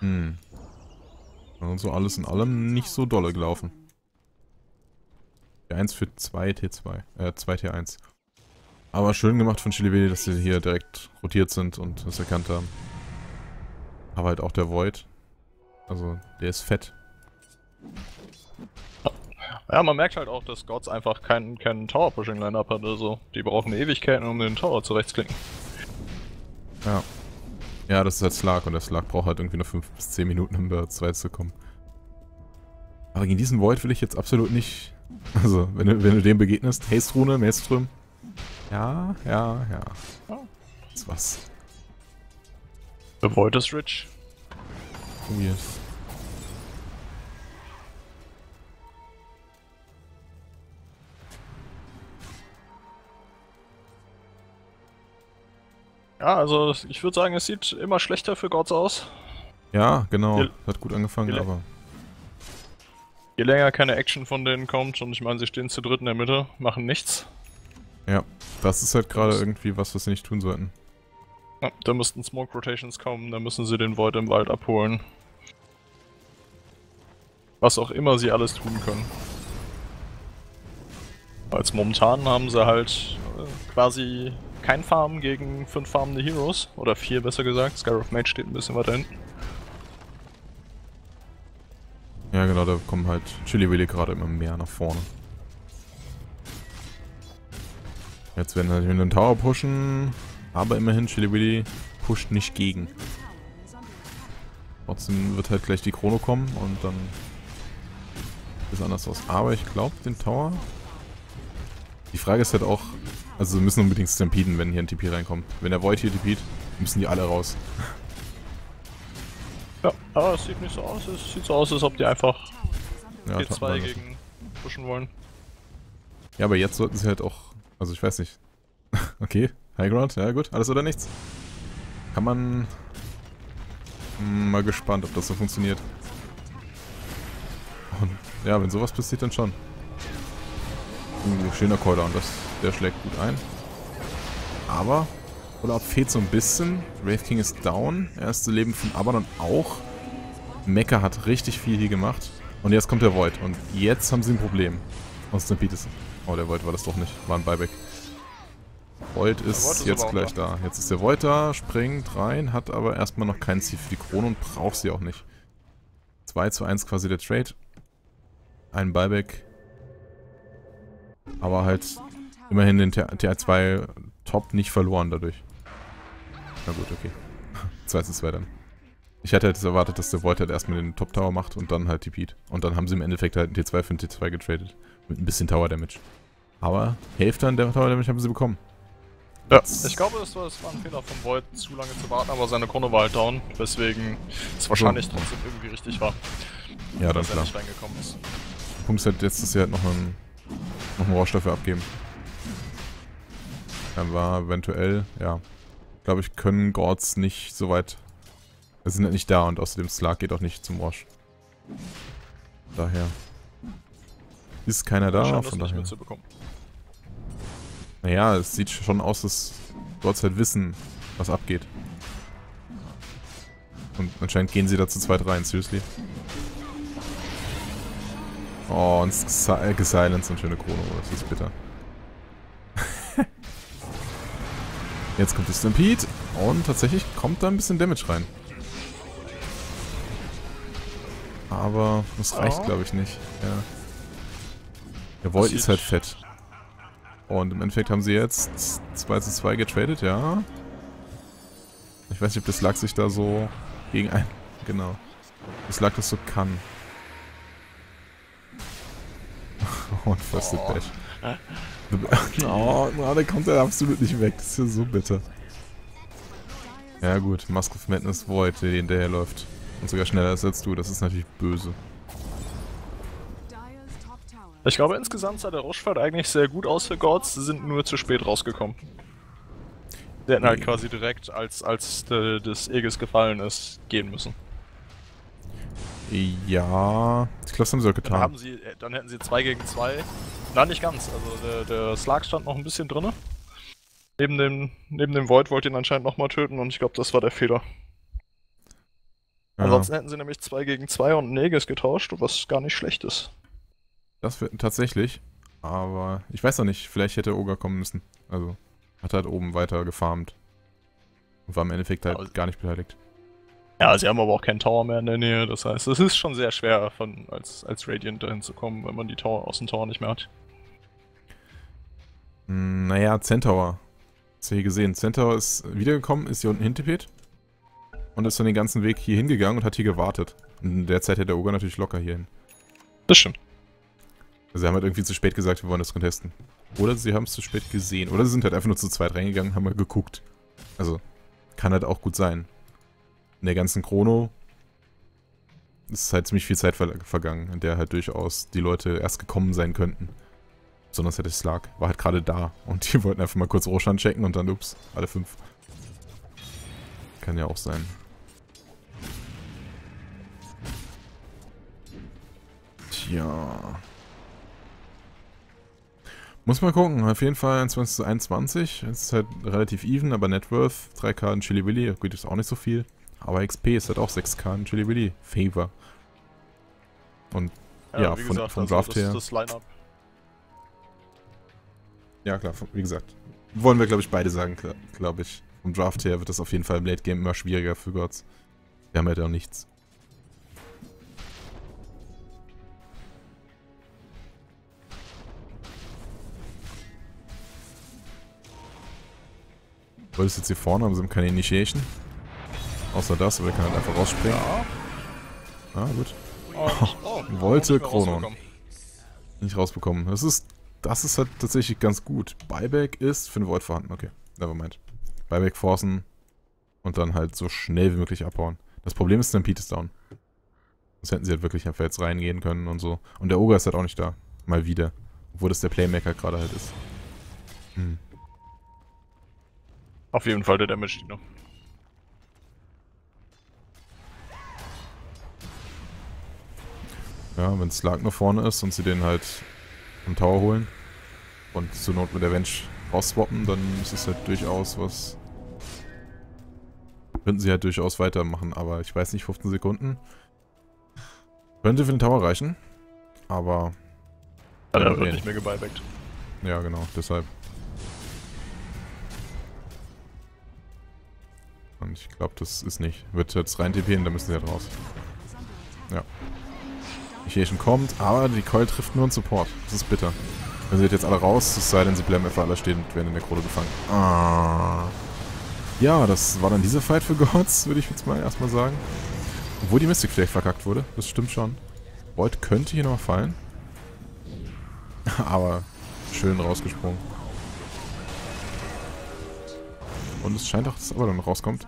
Speaker 1: Hm. Also alles in allem nicht so dolle gelaufen. T1 für 2 T2, äh, 2 T1. Aber schön gemacht von Chili dass sie hier direkt rotiert sind und das erkannt haben. Aber halt auch der Void. Also, der ist fett.
Speaker 2: Ja, man merkt halt auch, dass Gods einfach keinen kein Tower-Pushing-Line-Up hat. Also, die brauchen Ewigkeiten, um den Tower zu rechtsklicken.
Speaker 1: Ja. Ja, das ist halt Slark und der Slark braucht halt irgendwie nur 5 bis 10 Minuten, um da 2 zu kommen. Aber gegen diesen Void will ich jetzt absolut nicht also, wenn du, wenn du dem begegnest, Haste-Rune, Maelstrom. Ja, ja, ja. Oh. Das ist was.
Speaker 2: Avoid is rich.
Speaker 1: Oh yes.
Speaker 2: Ja, also ich würde sagen, es sieht immer schlechter für Gods aus.
Speaker 1: Ja, genau. Hat gut angefangen, aber...
Speaker 2: Je länger keine Action von denen kommt, und ich meine, sie stehen zu dritt in der Mitte, machen nichts.
Speaker 1: Ja, das ist halt gerade irgendwie was, was sie nicht tun sollten.
Speaker 2: Ja, da müssten Smoke Rotations kommen, da müssen sie den Void im Wald abholen. Was auch immer sie alles tun können. Als momentan haben sie halt äh, quasi kein Farm gegen fünf farmende Heroes. Oder vier besser gesagt. Skyroth Mage steht ein bisschen weiter hinten.
Speaker 1: Ja genau, da kommen halt Chili Willy gerade immer mehr nach vorne. Jetzt werden wir einen Tower pushen. Aber immerhin, Chili Willy pusht nicht gegen. Trotzdem wird halt gleich die Chrono kommen und dann es anders aus. Aber ich glaube, den Tower... Die Frage ist halt auch... Also wir müssen unbedingt stampeden, wenn hier ein TP reinkommt. Wenn der Void hier TPt, müssen die alle raus.
Speaker 2: Ja, aber es sieht nicht so aus. Es sieht so aus, als ob die einfach
Speaker 1: Ja,
Speaker 2: T2
Speaker 1: Tower-
Speaker 2: gegen pushen wollen.
Speaker 1: ja, aber jetzt sollten sie halt auch... Also ich weiß nicht. okay, Highground, ja gut, alles oder nichts. Kann man... Hm, Mal gespannt, ob das so funktioniert. Und ja, wenn sowas passiert, dann schon. Uh, schöner Cooldown, das, der schlägt gut ein. Aber, Urlaub fehlt so ein bisschen. Wraith King ist down. Erste Leben von Abaddon auch. Mecha hat richtig viel hier gemacht. Und jetzt kommt der Void. Und jetzt haben sie ein Problem. Und Stampede ist... Oh, der Void war das doch nicht. War ein Buyback. Void ist,
Speaker 2: ist
Speaker 1: jetzt gleich da. Jetzt ist der Void da, springt rein, hat aber erstmal noch kein Ziel für die Krone und braucht sie auch nicht. 2 zu 1 quasi der Trade. Ein Buyback. Aber halt immerhin den TR2 Top nicht verloren dadurch. Na gut, okay. 2 zu 2 dann. Ich hätte halt erwartet, dass der Void halt erstmal den Top Tower macht und dann halt die Pete. Und dann haben sie im Endeffekt halt einen T2 für einen T2 getradet. Mit ein bisschen Tower Damage. Aber Hälfte an der Tower Damage haben sie bekommen.
Speaker 2: Ja, ich glaube, es war, es war ein Fehler von Void, zu lange zu warten, aber seine Chrono war halt down, weswegen es wahrscheinlich trotzdem irgendwie richtig war,
Speaker 1: Ja, dann
Speaker 2: er
Speaker 1: klar.
Speaker 2: nicht reingekommen ist.
Speaker 1: Der Punkt ist halt jetzt, dass sie halt noch einen, noch einen Rohstoff dafür abgeben. Dann war eventuell, ja, glaube ich, können Gods nicht so weit. Sie sind halt nicht da und außerdem Slark geht auch nicht zum Wash. Daher ist keiner da, von daher. Naja, es sieht schon aus, dass Gods halt wissen, was abgeht. Und anscheinend gehen sie da zu zweit rein, seriously. Oh, und Si- Gesilence und schöne Krone, das ist bitter. Jetzt kommt die Stampede und tatsächlich kommt da ein bisschen Damage rein. Aber das reicht, glaube ich, nicht. Ja. Der Void ist halt fett. Und im Endeffekt haben sie jetzt 2 zu 2 getradet, ja. Ich weiß nicht, ob das Lag sich da so gegen ein... Genau. Das Lag das so kann. Und First
Speaker 2: Oh.
Speaker 1: Bash. Oh, no, der kommt ja absolut nicht weg. Das ist ja so bitter. Ja gut, Mask of Madness Void, der hinterherläuft. Und sogar schneller ist als du. Das ist natürlich böse.
Speaker 2: Ich glaube, insgesamt sah der Rochefort eigentlich sehr gut aus für Gods, sie sind nur zu spät rausgekommen. Die hätten halt
Speaker 1: Ja.
Speaker 2: quasi direkt, als, als de, des Aegis gefallen ist, gehen müssen.
Speaker 1: Ja, ich glaube, das haben sie auch
Speaker 2: Dann,
Speaker 1: getan.
Speaker 2: haben sie, äh, dann hätten sie 2 gegen 2. Nein, nicht ganz. Also der, der Slark stand noch ein bisschen drinne. Neben dem, neben dem Void wollte ihn anscheinend nochmal töten und ich glaube, das war der Fehler.
Speaker 1: Ja,
Speaker 2: Ansonsten hätten sie nämlich 2 gegen 2 und einen Aegis getauscht, was gar nicht schlecht ist.
Speaker 1: das wird tatsächlich. Aber ich weiß noch nicht, vielleicht hätte Oga kommen müssen. Also, hat halt oben weiter gefarmt. Und war im Endeffekt halt
Speaker 2: Aber-
Speaker 1: gar nicht beteiligt.
Speaker 2: Ja, sie haben aber auch keinen Tower mehr in der Nähe, das heißt, es ist schon sehr schwer, von, als, als Radiant dahin zu kommen, wenn man die Tower aus dem Tower nicht mehr hat.
Speaker 1: Hm, naja, Centaur. Hast du hier gesehen? Centaur ist wiedergekommen, ist hier unten hintipet. Und ist dann den ganzen Weg hier hingegangen und hat hier gewartet. Und in der Zeit hätte der Oga natürlich locker hier hin.
Speaker 2: Das stimmt.
Speaker 1: Also sie haben halt irgendwie zu spät gesagt, wir wollen das contesten. Oder sie haben es zu spät gesehen. Oder sie sind halt einfach nur zu zweit reingegangen, haben mal geguckt. Also, kann halt auch gut sein. In der ganzen Chrono ist halt ziemlich viel Zeit ver vergangen, in der halt durchaus die Leute erst gekommen sein könnten. Besonders hätte Slark, war halt gerade da. Und die wollten einfach mal kurz Roshan checken und dann, ups, alle fünf. Kann ja auch sein. Tja. Muss mal gucken. Auf jeden Fall 21 zu 21. Es ist halt relativ even, aber Net Worth 3k in Chili Willy. Gut, ist auch nicht so viel. Aber XP ist halt auch 6k in Chili Willy. Favor. Und Ja,
Speaker 2: wie
Speaker 1: von-
Speaker 2: gesagt,
Speaker 1: vom
Speaker 2: also
Speaker 1: Draft
Speaker 2: das,
Speaker 1: her.
Speaker 2: Das Line-Up.
Speaker 1: Ja, klar, wie gesagt. Wollen wir, glaube ich, beide sagen, glaube ich. Vom Draft her wird das auf jeden Fall im Late Game immer schwieriger für Gods. Wir haben halt auch nichts. Gold ist jetzt hier vorne, aber sie haben keine Initiation. Außer das, aber der kann halt einfach rausspringen.
Speaker 2: Ja.
Speaker 1: Ah, gut.
Speaker 2: Und, oh,
Speaker 1: Wollte
Speaker 2: rausbekommen.
Speaker 1: Nicht rausbekommen. Das ist, das ist halt tatsächlich ganz gut. Buyback ist für den Void vorhanden. Okay, nevermind. Buyback forcen und dann halt so schnell wie möglich abhauen. Das Problem ist, Stampede ist down. Sonst hätten sie halt wirklich einfach jetzt reingehen können und so. Und der Ogre ist halt auch nicht da. Mal wieder. Obwohl das der Playmaker gerade halt ist. Hm.
Speaker 2: Auf jeden Fall der Damage noch.
Speaker 1: Ja, wenn Slark noch vorne ist und sie den halt vom Tower holen und zur Not mit der Venge rausswappen, dann ist es halt durchaus was. Könnten sie halt durchaus weitermachen, aber ich weiß nicht, 15 Sekunden. Könnte für den Tower reichen, aber
Speaker 2: Ja, der wird nicht mehr gebuybackt.
Speaker 1: ja genau, deshalb. Und ich glaube, das ist nicht. Wird jetzt rein TPen, dann müssen sie halt raus. Ja. Initiation kommt, aber die Coil trifft nur einen Support. Das ist bitter. Wenn sie jetzt alle raus, es sei denn, sie bleiben einfach alle stehen und werden in der Krone gefangen. Ah. Ja, das war dann dieser Fight für Gods, würde ich jetzt mal erstmal sagen. Obwohl die Mystic vielleicht verkackt wurde, das stimmt schon. Void könnte hier noch fallen. aber schön rausgesprungen. Und es scheint auch, dass aber dann rauskommt.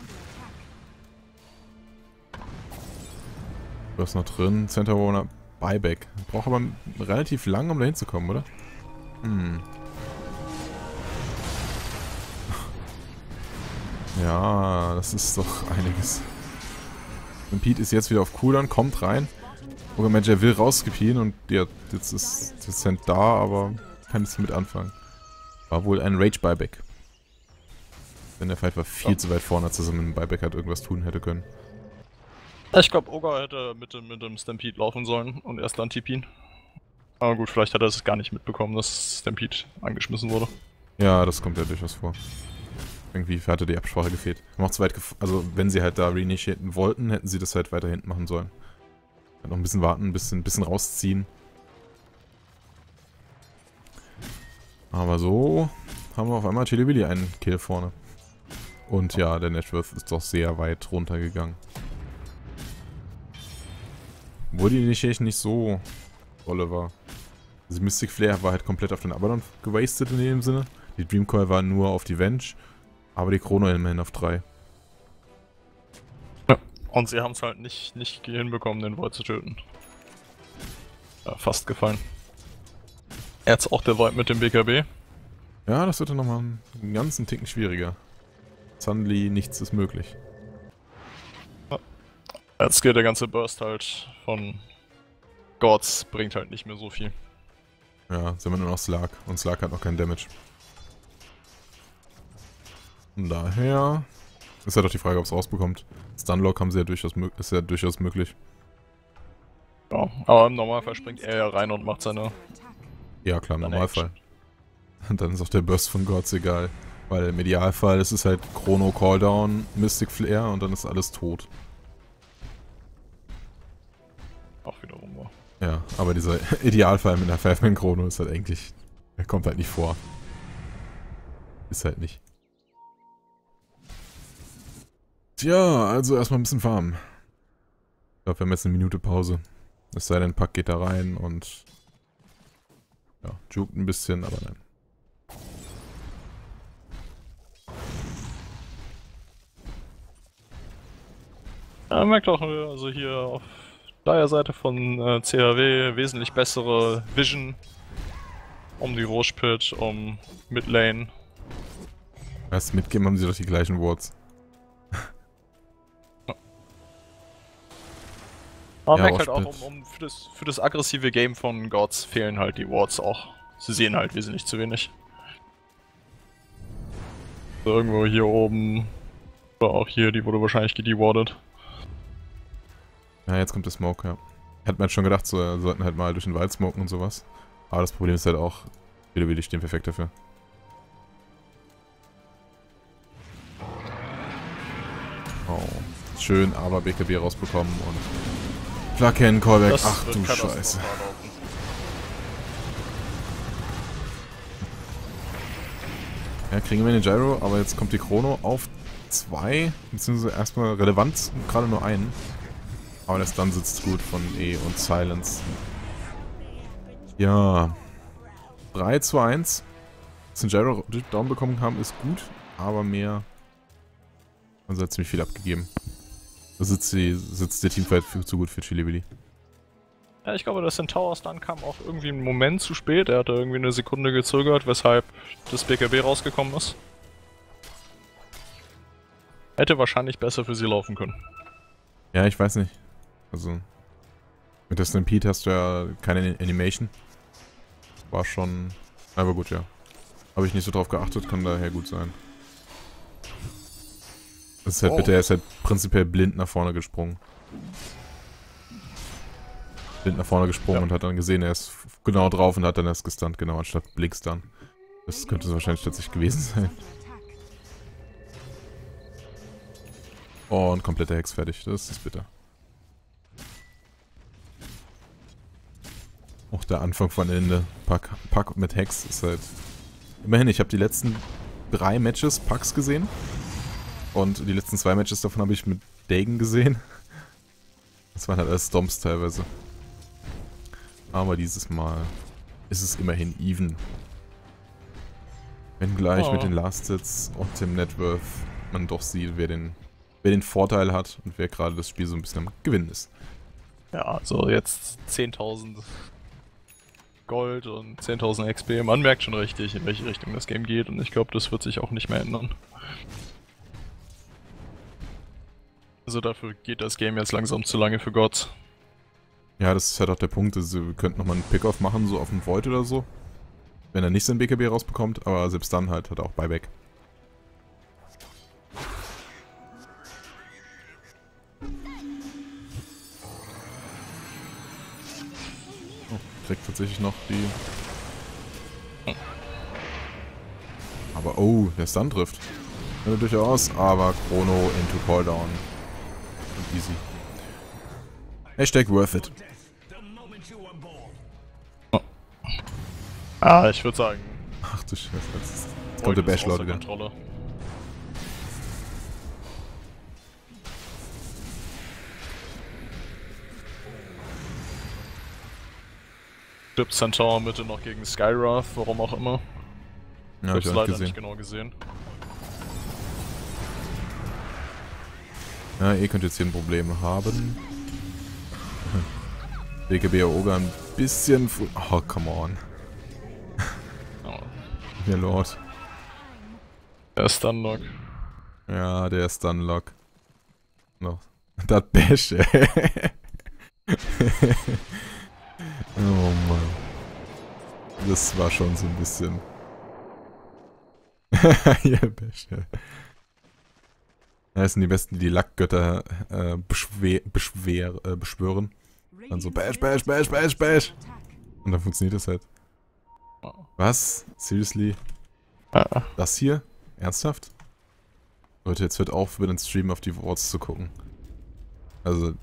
Speaker 1: Hast noch drin, Center Warner, Buyback. Braucht aber relativ lang, um da hinzukommen, oder? Hm. Ja, das ist doch einiges. Und Pete ist jetzt wieder auf Cooldown, kommt rein. Ogre Manager will rausgepieren und ja, jetzt ist Descent da, aber kann nichts mit anfangen. War wohl ein Rage-Buyback. Denn der Fight war viel
Speaker 2: Ja.
Speaker 1: zu weit vorne, als er mit dem Buyback halt irgendwas tun hätte können.
Speaker 2: Ich glaube, Ogre hätte mit dem, mit dem Stampede laufen sollen und erst dann TPen. Aber gut, vielleicht hat er es gar nicht mitbekommen, dass Stampede angeschmissen wurde.
Speaker 1: Ja, das kommt ja durchaus vor. Irgendwie hatte die Absprache gefehlt. Haben zu weit gef Also, wenn sie halt da reinitiaten wollten, hätten sie das halt weiter hinten machen sollen. Noch ein bisschen warten, ein bisschen, bisschen rausziehen. Aber so haben wir auf einmal Chili einen Kill vorne. Und ja, der Networth ist doch sehr weit runtergegangen. Obwohl die Initiation nicht so dolle war. Also Mystic Flare war halt komplett auf den Abaddon gewastet in dem Sinne. Die Dreamcoil war nur auf die Venge. Aber die Chrono immerhin auf 3.
Speaker 2: Und sie haben es halt nicht, nicht hinbekommen, den Void zu töten. Ja, fast gefallen. Jetzt auch der Void mit dem BKB.
Speaker 1: Ja, das wird dann nochmal einen ganzen Ticken schwieriger. Suddenly nichts ist möglich.
Speaker 2: Jetzt geht der ganze Burst halt von Gods, bringt halt nicht mehr so viel.
Speaker 1: Ja, sind wir nur noch Slark. Und Slark hat noch keinen Damage. Von daher ist ja doch die Frage, ob es rausbekommt. Stunlock haben sie ja durchaus ist ja durchaus möglich.
Speaker 2: Ja, aber im Normalfall springt er ja rein und macht seine.
Speaker 1: Ja klar, im Normalfall. Und dann ist auch der Burst von Gods egal. Weil im Idealfall ist es halt Chrono Calldown, Mystic Flare und dann ist alles tot.
Speaker 2: Auch wiederum war.
Speaker 1: Ja, aber dieser Idealfall mit einer Five-Man Chrono ist halt eigentlich. Er kommt halt nicht vor. Ist halt nicht. Tja, also erstmal ein bisschen farmen. Ich glaube, wir haben jetzt eine Minute Pause. Es sei denn, Pack geht da rein und. Ja, juckt ein bisschen, aber nein.
Speaker 2: Ja, merkt auch, also hier auf der Seite von äh, CHW wesentlich bessere Vision um die Roche Pit, um Midlane.
Speaker 1: Erst mitgeben haben sie doch die gleichen Words.
Speaker 2: Aber
Speaker 1: Ja,
Speaker 2: merkt halt auch, um, um für, das, für das aggressive Game von Gods fehlen halt die Wards auch. Sie sehen halt wesentlich zu wenig. So, irgendwo hier oben. Oder auch hier, die wurde wahrscheinlich gedewardet.
Speaker 1: Ja, jetzt kommt der Smoke, ja. Hätte man schon gedacht, so, äh, sollten halt mal durch den Wald smoken und sowas. Aber das Problem ist halt auch, wieder will ich stehen perfekt dafür. Oh, schön, aber BKB rausbekommen und Flacken, Callback,
Speaker 2: Das
Speaker 1: ach du Scheiße. Ja, kriegen wir den Gyro, aber jetzt kommt die Chrono auf zwei, beziehungsweise erstmal relevant gerade nur einen. Aber der Stun sitzt gut von E und Silence. Ja. 3 zu 1. Dass den Gyro down bekommen haben, ist gut, aber mehr. Also hat ziemlich viel abgegeben. Da sitzt, die, sitzt der Teamfight zu gut für Chili Willy.
Speaker 2: Ja, ich glaube, der Centaurus dann kam auch irgendwie einen Moment zu spät. Er hatte irgendwie eine Sekunde gezögert, weshalb das BKB rausgekommen ist. Hätte wahrscheinlich besser für sie laufen können.
Speaker 1: Ja, ich weiß nicht. Also, mit der Stampede hast du ja keine Animation. War schon... Aber gut, ja. Habe ich nicht so drauf geachtet, kann daher gut sein. Das ist halt oh. bitte, er ist halt prinzipiell blind nach vorne gesprungen blind nach vorne gesprungen ja. und hat dann gesehen, er ist genau drauf und hat dann erst gestunt, genau, anstatt Blickstun. Das könnte es wahrscheinlich tatsächlich gewesen sein. Und kompletter Hex fertig, das ist bitter. Auch der Anfang von Ende. Pack, Pack mit Hex ist halt... Immerhin, ich habe die letzten drei Matches Packs gesehen. Und die letzten zwei Matches davon habe ich mit Dagon gesehen. Das waren halt alles Stomps teilweise. Aber dieses Mal ist es immerhin even. Wenn gleich oh. mit den Last Hits und dem Networth man doch sieht, wer den, wer den Vorteil hat und wer gerade das Spiel so ein bisschen am Gewinnen ist.
Speaker 2: Ja, also jetzt 10.000 Gold und 10.000 XP. Man merkt schon richtig, in welche Richtung das Game geht und ich glaube, das wird sich auch nicht mehr ändern. Also dafür geht das Game jetzt langsam zu lange für Gott.
Speaker 1: Ja, das ist halt auch der Punkt. Also, wir könnten nochmal einen Pick-Off machen, so auf dem Void oder so. Wenn er nicht sein BKB rausbekommt, aber selbst dann halt hat er auch Buyback. Kriegt tatsächlich noch die... Aber oh, der Stun trifft. Ja, durchaus, aber Chrono into Cooldown. Und easy. Hashtag worth it.
Speaker 2: Ah, ich würde sagen.
Speaker 1: Ach du Scheiße, jetzt, kommt der Bashlord wieder. Kontrolle.
Speaker 2: Chip Centaur Mitte noch gegen Skyrath, warum auch immer. Ja, ich hab's leider gesehen. nicht genau gesehen.
Speaker 1: Ja, ihr könnt jetzt hier ein Problem haben. BKB Oga ein bisschen früh. Oh, come on. Der Lord.
Speaker 2: Der ist Stunlock.
Speaker 1: Ja, der ist Stunlock. Noch. Das Bash, ey. Oh Mann. Das war schon so ein bisschen. ja, Bash, ey. Das sind die Besten, die die Lackgötter äh, beschwer, beschwer, äh, beschwören. Dann so Bash, Bash, Bash, Bash, Bash. Und dann funktioniert das halt. Was? Seriously? Ah. Das hier? Ernsthaft? Leute, jetzt hört auf, über den Stream auf die Worts zu gucken. Also,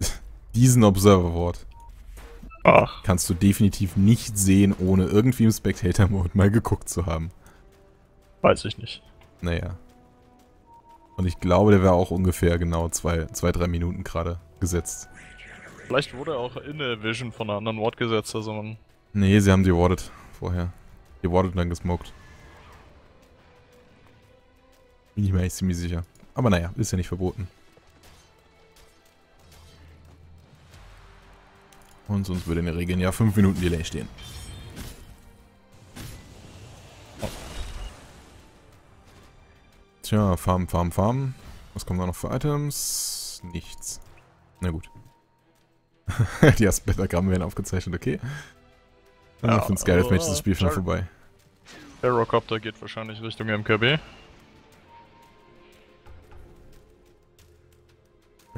Speaker 1: diesen Observer-Wort kannst du definitiv nicht sehen, ohne irgendwie im Spectator-Mode mal geguckt zu haben.
Speaker 2: Weiß ich nicht.
Speaker 1: Naja. Und ich glaube, der wäre auch ungefähr genau zwei, zwei drei Minuten gerade gesetzt.
Speaker 2: Vielleicht wurde er auch in der Vision von einer anderen Ward gesetzt, also man
Speaker 1: Nee, sie haben die Warded vorher. Die Warded und dann gesmoked. Bin ich mir echt ziemlich sicher. Aber naja, ist ja nicht verboten. Und sonst würde in der Regel ja 5 Minuten Delay stehen. Tja, Farm, Farm, Farm. Was kommen da noch für Items? Nichts. Na gut. Die Aspektagramme werden aufgezeichnet, okay. Ja, für ein Skydive-Match ist das Spiel schon vorbei.
Speaker 2: Aerocopter geht wahrscheinlich Richtung MKB.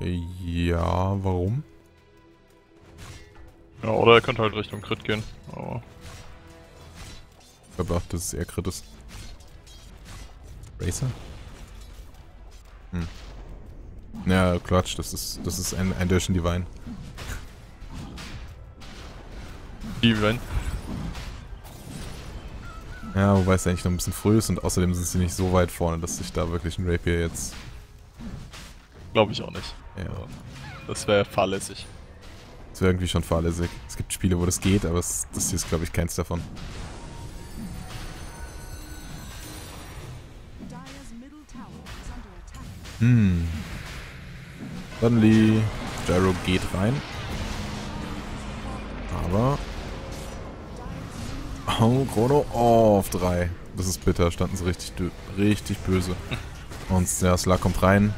Speaker 1: Ja, warum?
Speaker 2: Ja, oder er könnte halt Richtung Crit gehen. Aber...
Speaker 1: Ich glaube auch, dass es eher Crit ist. Racer? Hm. Ja, Quatsch, das ist, das ist ein, ein Döschen Divine.
Speaker 2: Divine?
Speaker 1: Ja, wobei es eigentlich noch ein bisschen früh ist und außerdem sind sie nicht so weit vorne, dass sich da wirklich ein Rapier jetzt...
Speaker 2: Glaube ich auch nicht.
Speaker 1: Ja,
Speaker 2: Das wäre fahrlässig.
Speaker 1: Das wäre irgendwie schon fahrlässig. Es gibt Spiele, wo das geht, aber das hier ist, glaube ich, keins davon. Hm. Suddenly, Gyro geht rein. Aber... Oh, Chrono oh, auf 3. Das ist bitter, standen sie richtig, richtig böse. Und der Slug kommt rein.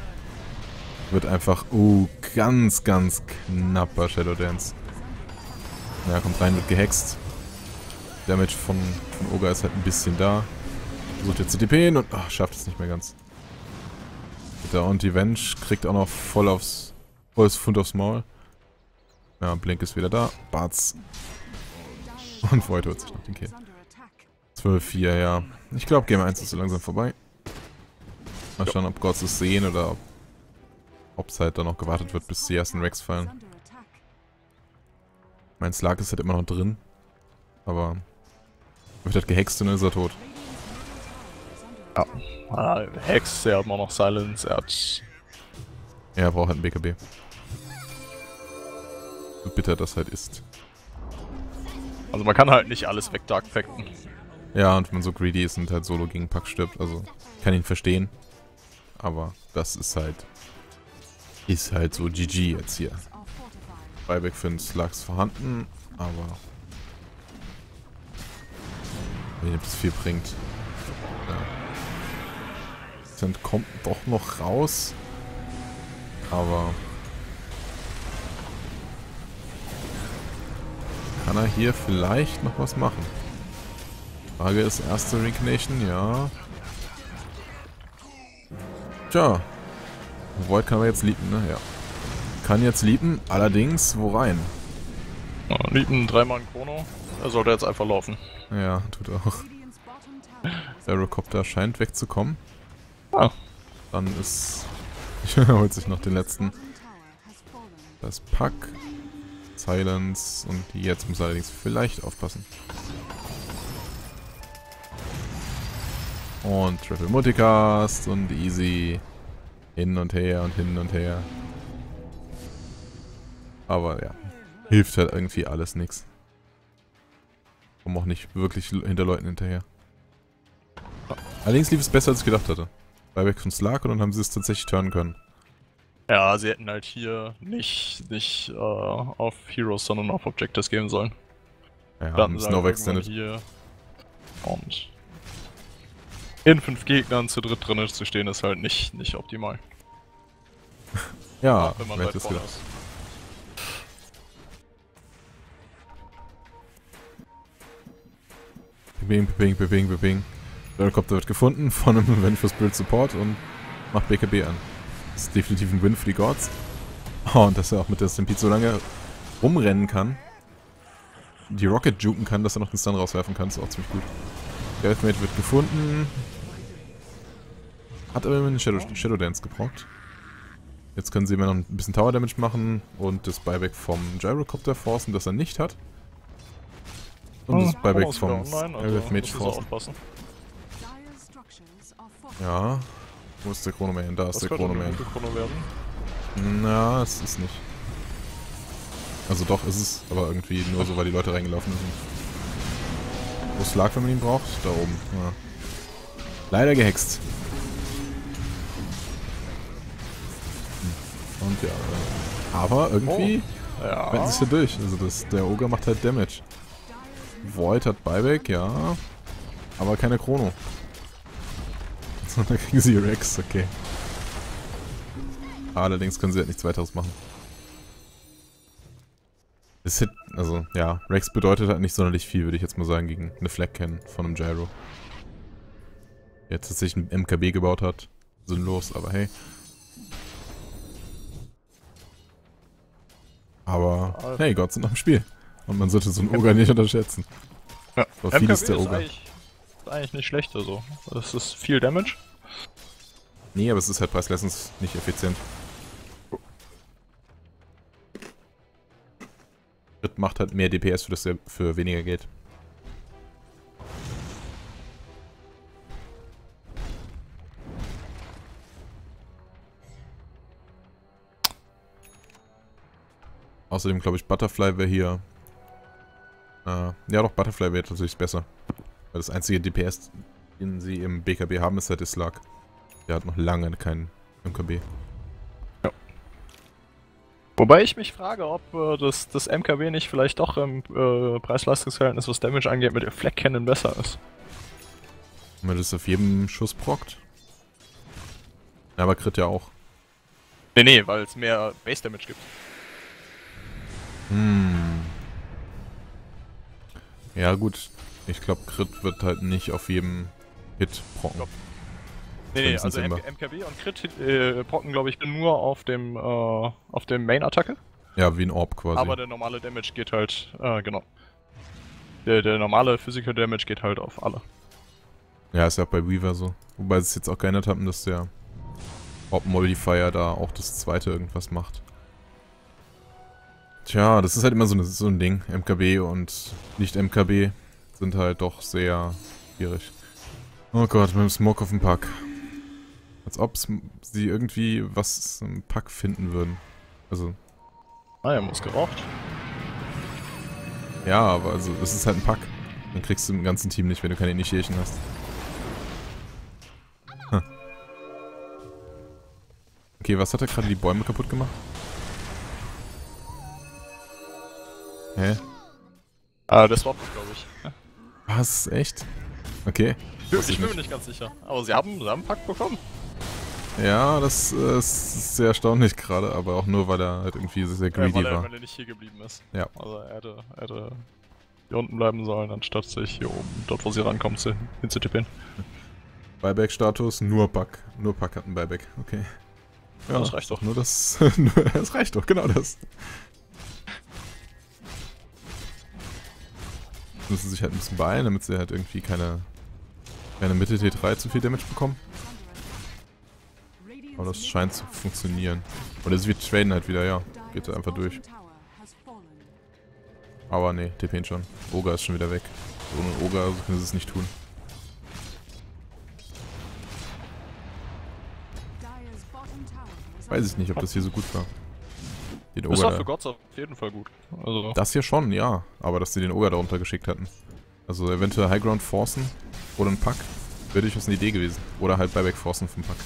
Speaker 1: Wird einfach, uh, ganz, ganz knapper Shadow Dance. Ja, kommt rein, wird gehext. Damage von, von Oga ist halt ein bisschen da. Versucht jetzt zu TPen und ach, schafft es nicht mehr ganz. Bitter. Und die Venge kriegt auch noch voll aufs, volles Pfund aufs Maul. Ja, Blink ist wieder da. Bart's. Und Void holt sich noch den Kill.
Speaker 3: Is under attack.
Speaker 1: 12-4, ja. Ich glaube, Game 1 ist so langsam vorbei. Mal schauen, ob Gods es sehen oder ob es halt dann noch gewartet wird, bis die ersten Rex fallen. Mein Slark ist halt immer noch drin. Aber wird halt gehext und dann ist er tot.
Speaker 2: Ja. Ah, Hex, er hat immer noch Silence, er hat.
Speaker 1: Ja, er braucht halt ein BKB. So bitter das halt ist.
Speaker 2: Also man kann halt nicht alles wegdarkfacten.
Speaker 1: Ja, und wenn man so greedy ist und halt solo gegen Pack stirbt, also ich kann ihn verstehen. Aber das ist halt. Ist halt so GG jetzt hier. Buyback für den Slugs vorhanden, aber. Wenn ob das viel bringt. Ja. Cent kommt doch noch raus. Aber. Kann er hier vielleicht noch was machen? Frage ist, erste Reincarnation, ja. Tja. Void kann aber jetzt lieben, ne? Ja. Kann jetzt lieben, allerdings wo rein?
Speaker 2: Ja, Lieben dreimal in Chrono. Er sollte jetzt einfach laufen.
Speaker 1: Ja, tut auch. Der Helicopter scheint wegzukommen.
Speaker 2: Ah.
Speaker 1: Dann ist... Er holt sich noch den letzten. Das Pack. Silence. Und jetzt muss er allerdings vielleicht aufpassen. Und Triple Multicast und easy. Hin und her und hin und her. Aber ja. Hilft halt irgendwie alles nichts. Kommen auch nicht wirklich hinter Leuten hinterher. Allerdings lief es besser als ich gedacht hatte. Buyback von Slark und dann haben sie es tatsächlich turnen können.
Speaker 2: Ja, sie hätten halt hier nicht, nicht äh, auf Heroes, sondern auf Objectives gehen sollen.
Speaker 1: Ja,
Speaker 2: Dann
Speaker 1: Snow
Speaker 2: wir
Speaker 1: Extended.
Speaker 2: hier und in fünf Gegnern zu dritt drin zu stehen ist halt nicht, nicht optimal.
Speaker 1: Ja,
Speaker 2: wenn man weit vorne ist.
Speaker 1: Bing, bing, bing, bing, bing. Der Helikopter wird gefunden von einem für Spirit Support und macht BKB an. Das ist definitiv ein Win für die Gods. Oh, und dass er auch mit der Stampede so lange rumrennen kann. Die Rocket juken kann, dass er noch den Stun rauswerfen kann, ist auch ziemlich gut. Der Elfmate wird gefunden. Hat aber immerhin Shadow, Shadow Dance gebraucht. Jetzt können sie immer noch ein bisschen Tower Damage machen und das Buyback vom Gyrocopter forcen, das er nicht hat. Und das
Speaker 2: Hm,
Speaker 1: Buyback vom
Speaker 2: online, also
Speaker 1: Elf Mage forcen. Ja. Wo ist der Chronoman? Da ist
Speaker 2: Das
Speaker 1: der Chronoman. Na, es ist nicht. Also doch, ist es, aber irgendwie nur so, weil die Leute reingelaufen sind. Wo ist Lag, wenn man ihn braucht? Da oben. Ja. Leider gehext. Und ja, äh, aber irgendwie
Speaker 2: Ja.
Speaker 1: halten sie es hier durch. Also das, der Ogre macht halt Damage. Void hat Buyback, ja. Aber keine Chrono. So, da kriegen sie Rex, okay. Allerdings können sie halt nichts weiteres machen. Es hit, also ja, Rex bedeutet halt nicht sonderlich viel, würde ich jetzt mal sagen, gegen eine Flag Cannon von einem Gyro. Jetzt tatsächlich ein MKB gebaut hat. Sinnlos, aber hey. Aber hey, Gott sind noch im Spiel. Und man sollte so einen Ogre nicht unterschätzen.
Speaker 2: Ja.
Speaker 1: Aber viel ist der
Speaker 2: ist
Speaker 1: Ogre.
Speaker 2: eigentlich, ist eigentlich nicht schlecht, also. Das ist viel Damage.
Speaker 1: Nee, aber es ist halt preis-leistens nicht effizient. Crit macht halt mehr DPS für, das, für weniger Geld. Außerdem glaube ich, Butterfly wäre hier. Äh, ja doch, Butterfly wäre tatsächlich besser. Weil das einzige DPS, den sie im BKB haben, ist der Dislug. Der hat noch lange keinen MKB.
Speaker 2: Wobei ich mich frage, ob äh, das, das MKB nicht vielleicht doch im äh, Preis-Leistungs-Verhältnis, was Damage angeht, mit der Fleck Cannon besser ist.
Speaker 1: Wenn man das auf jedem Schuss prockt. Ja, aber Crit ja auch.
Speaker 2: Nee, nee, weil es mehr Base Damage gibt.
Speaker 1: Hm. Ja gut, ich glaube Crit wird halt nicht auf jedem Hit procken.
Speaker 2: Nee, nee, also M MKB und Crit äh, procken glaube ich nur auf dem äh, auf dem Main-Attacke.
Speaker 1: Ja, wie ein Orb quasi.
Speaker 2: Aber der normale Damage geht halt, äh, genau. Der, der normale Physical Damage geht halt auf alle.
Speaker 1: Ja, ist ja auch bei Weaver so. Wobei sie es jetzt auch geändert haben, dass der Orb Modifier da auch das zweite irgendwas macht. Tja, das ist halt immer so, eine, so ein Ding. MKB und Nicht-MKB sind halt doch sehr schwierig. Oh Gott, mit dem Smoke auf dem Pack. Als ob sie irgendwie was im Pack finden würden. Also.
Speaker 2: Ah, er muss geraucht.
Speaker 1: Ja, aber also, es ist halt ein Pack. Dann kriegst du im ganzen Team nicht, wenn du keine Initiation hast. Hm. Okay, was hat er gerade die Bäume kaputt gemacht? Hä?
Speaker 2: Ah, das war glaube ich.
Speaker 1: Was? Echt? Okay.
Speaker 2: Ich, ich bin mir nicht ganz sicher. Aber sie haben, sie haben einen Pack bekommen.
Speaker 1: Ja, das äh, ist sehr erstaunlich gerade, aber auch nur, weil er halt irgendwie sehr greedy
Speaker 2: ja, weil er,
Speaker 1: war.
Speaker 2: Weil er nicht hier geblieben ist.
Speaker 1: Ja.
Speaker 2: Also er hätte, er hätte hier unten bleiben sollen, anstatt sich hier oben, dort wo sie rankommen, zu, hinzutippen.
Speaker 1: Buyback-Status, nur Bug. Nur Pack hat einen Buyback, okay.
Speaker 2: Ja, das reicht doch.
Speaker 1: Nur das, nur, das reicht doch, genau das. Müssen sich halt ein bisschen beeilen, damit sie halt irgendwie keine, keine Mitte T3 zu viel Damage bekommen. Aber das scheint zu funktionieren. Oder es wird traden halt wieder, ja. Geht einfach durch. Aber nee, TP schon. Oga ist schon wieder weg. Ohne Oga können sie es nicht tun. Weiß ich nicht, ob das hier so gut war. Den
Speaker 2: das war für Gods auf jeden Fall gut. Also,
Speaker 1: Das hier schon, ja. Aber dass sie den Ogre darunter geschickt hatten. Also eventuell Highground forcen oder ein Pack. Wäre durchaus eine Idee gewesen. Oder halt Buyback forcen vom Pack.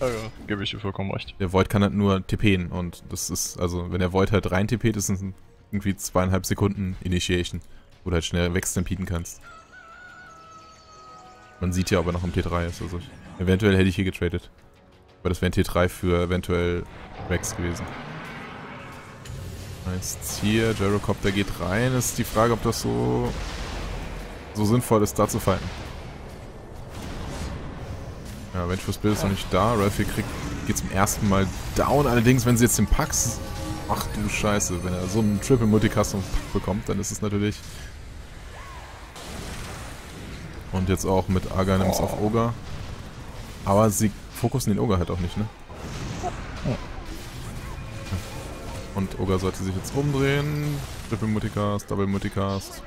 Speaker 2: ja, ja, gebe ich dir vollkommen recht.
Speaker 1: Der Void kann halt nur TPen und das ist, also wenn der Void halt rein TPt, ist es irgendwie zweieinhalb Sekunden Initiation. Wo du halt schnell wegstampeden kannst. Man sieht ja, ob er noch im T3 ist. Also eventuell hätte ich hier getradet. Aber das wäre ein T3 für eventuell Rex gewesen. Nice hier, Gyrocopter geht rein. Ist die Frage, ob das so, so sinnvoll ist, da zu fighten. Ja, Vengeful Spirit ist noch nicht da. Ralphie kriegt, geht zum ersten Mal down. Allerdings, wenn sie jetzt den Pax... Ach du Scheiße, wenn er so einen Triple Multicustom bekommt, dann ist es natürlich... Und jetzt auch mit Aghanims auf Ogre. Aber sie fokussen den Ogre halt auch nicht, ne? Und Ogre sollte sich jetzt umdrehen. Triple Multicast, Double Multicast.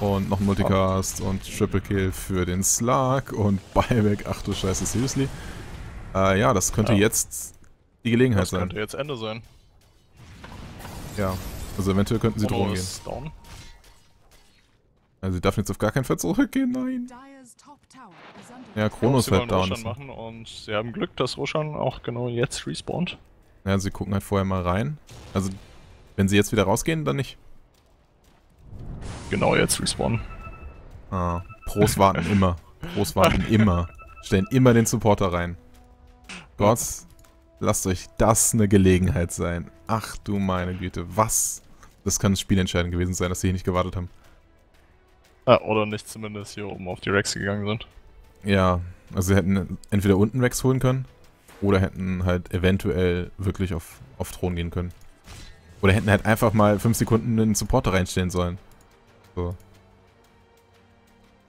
Speaker 1: Und noch ein Multicast und Triple Kill für den Slug und Buyback. Ach du Scheiße, seriously? Äh, ja, das könnte
Speaker 2: Ja.
Speaker 1: jetzt die Gelegenheit
Speaker 2: Das
Speaker 1: sein.
Speaker 2: könnte jetzt Ende sein.
Speaker 1: Ja. Also eventuell könnten sie drohen gehen.
Speaker 2: down.
Speaker 1: Also sie dürfen jetzt auf gar keinen Fall zurückgehen, nein. Ja, Kronos halt down.
Speaker 2: Roshan machen und sie haben Glück, dass Roshan auch genau jetzt respawnt.
Speaker 1: Ja, sie gucken halt vorher mal rein. Also, wenn sie jetzt wieder rausgehen, dann nicht.
Speaker 2: Genau jetzt respawnen.
Speaker 1: Ah, Pros warten immer. Pros warten immer. Stellen immer den Supporter rein. Gott, lasst euch das eine Gelegenheit sein. Ach du meine Güte, was? Das kann spielentscheidend gewesen sein, dass sie hier nicht gewartet haben.
Speaker 2: Ah, oder nicht zumindest hier oben auf die Rex gegangen sind.
Speaker 1: Ja, also sie hätten entweder unten Rex holen können oder hätten halt eventuell wirklich auf, auf Thron gehen können. Oder hätten halt einfach mal 5 Sekunden einen Supporter reinstellen sollen. So.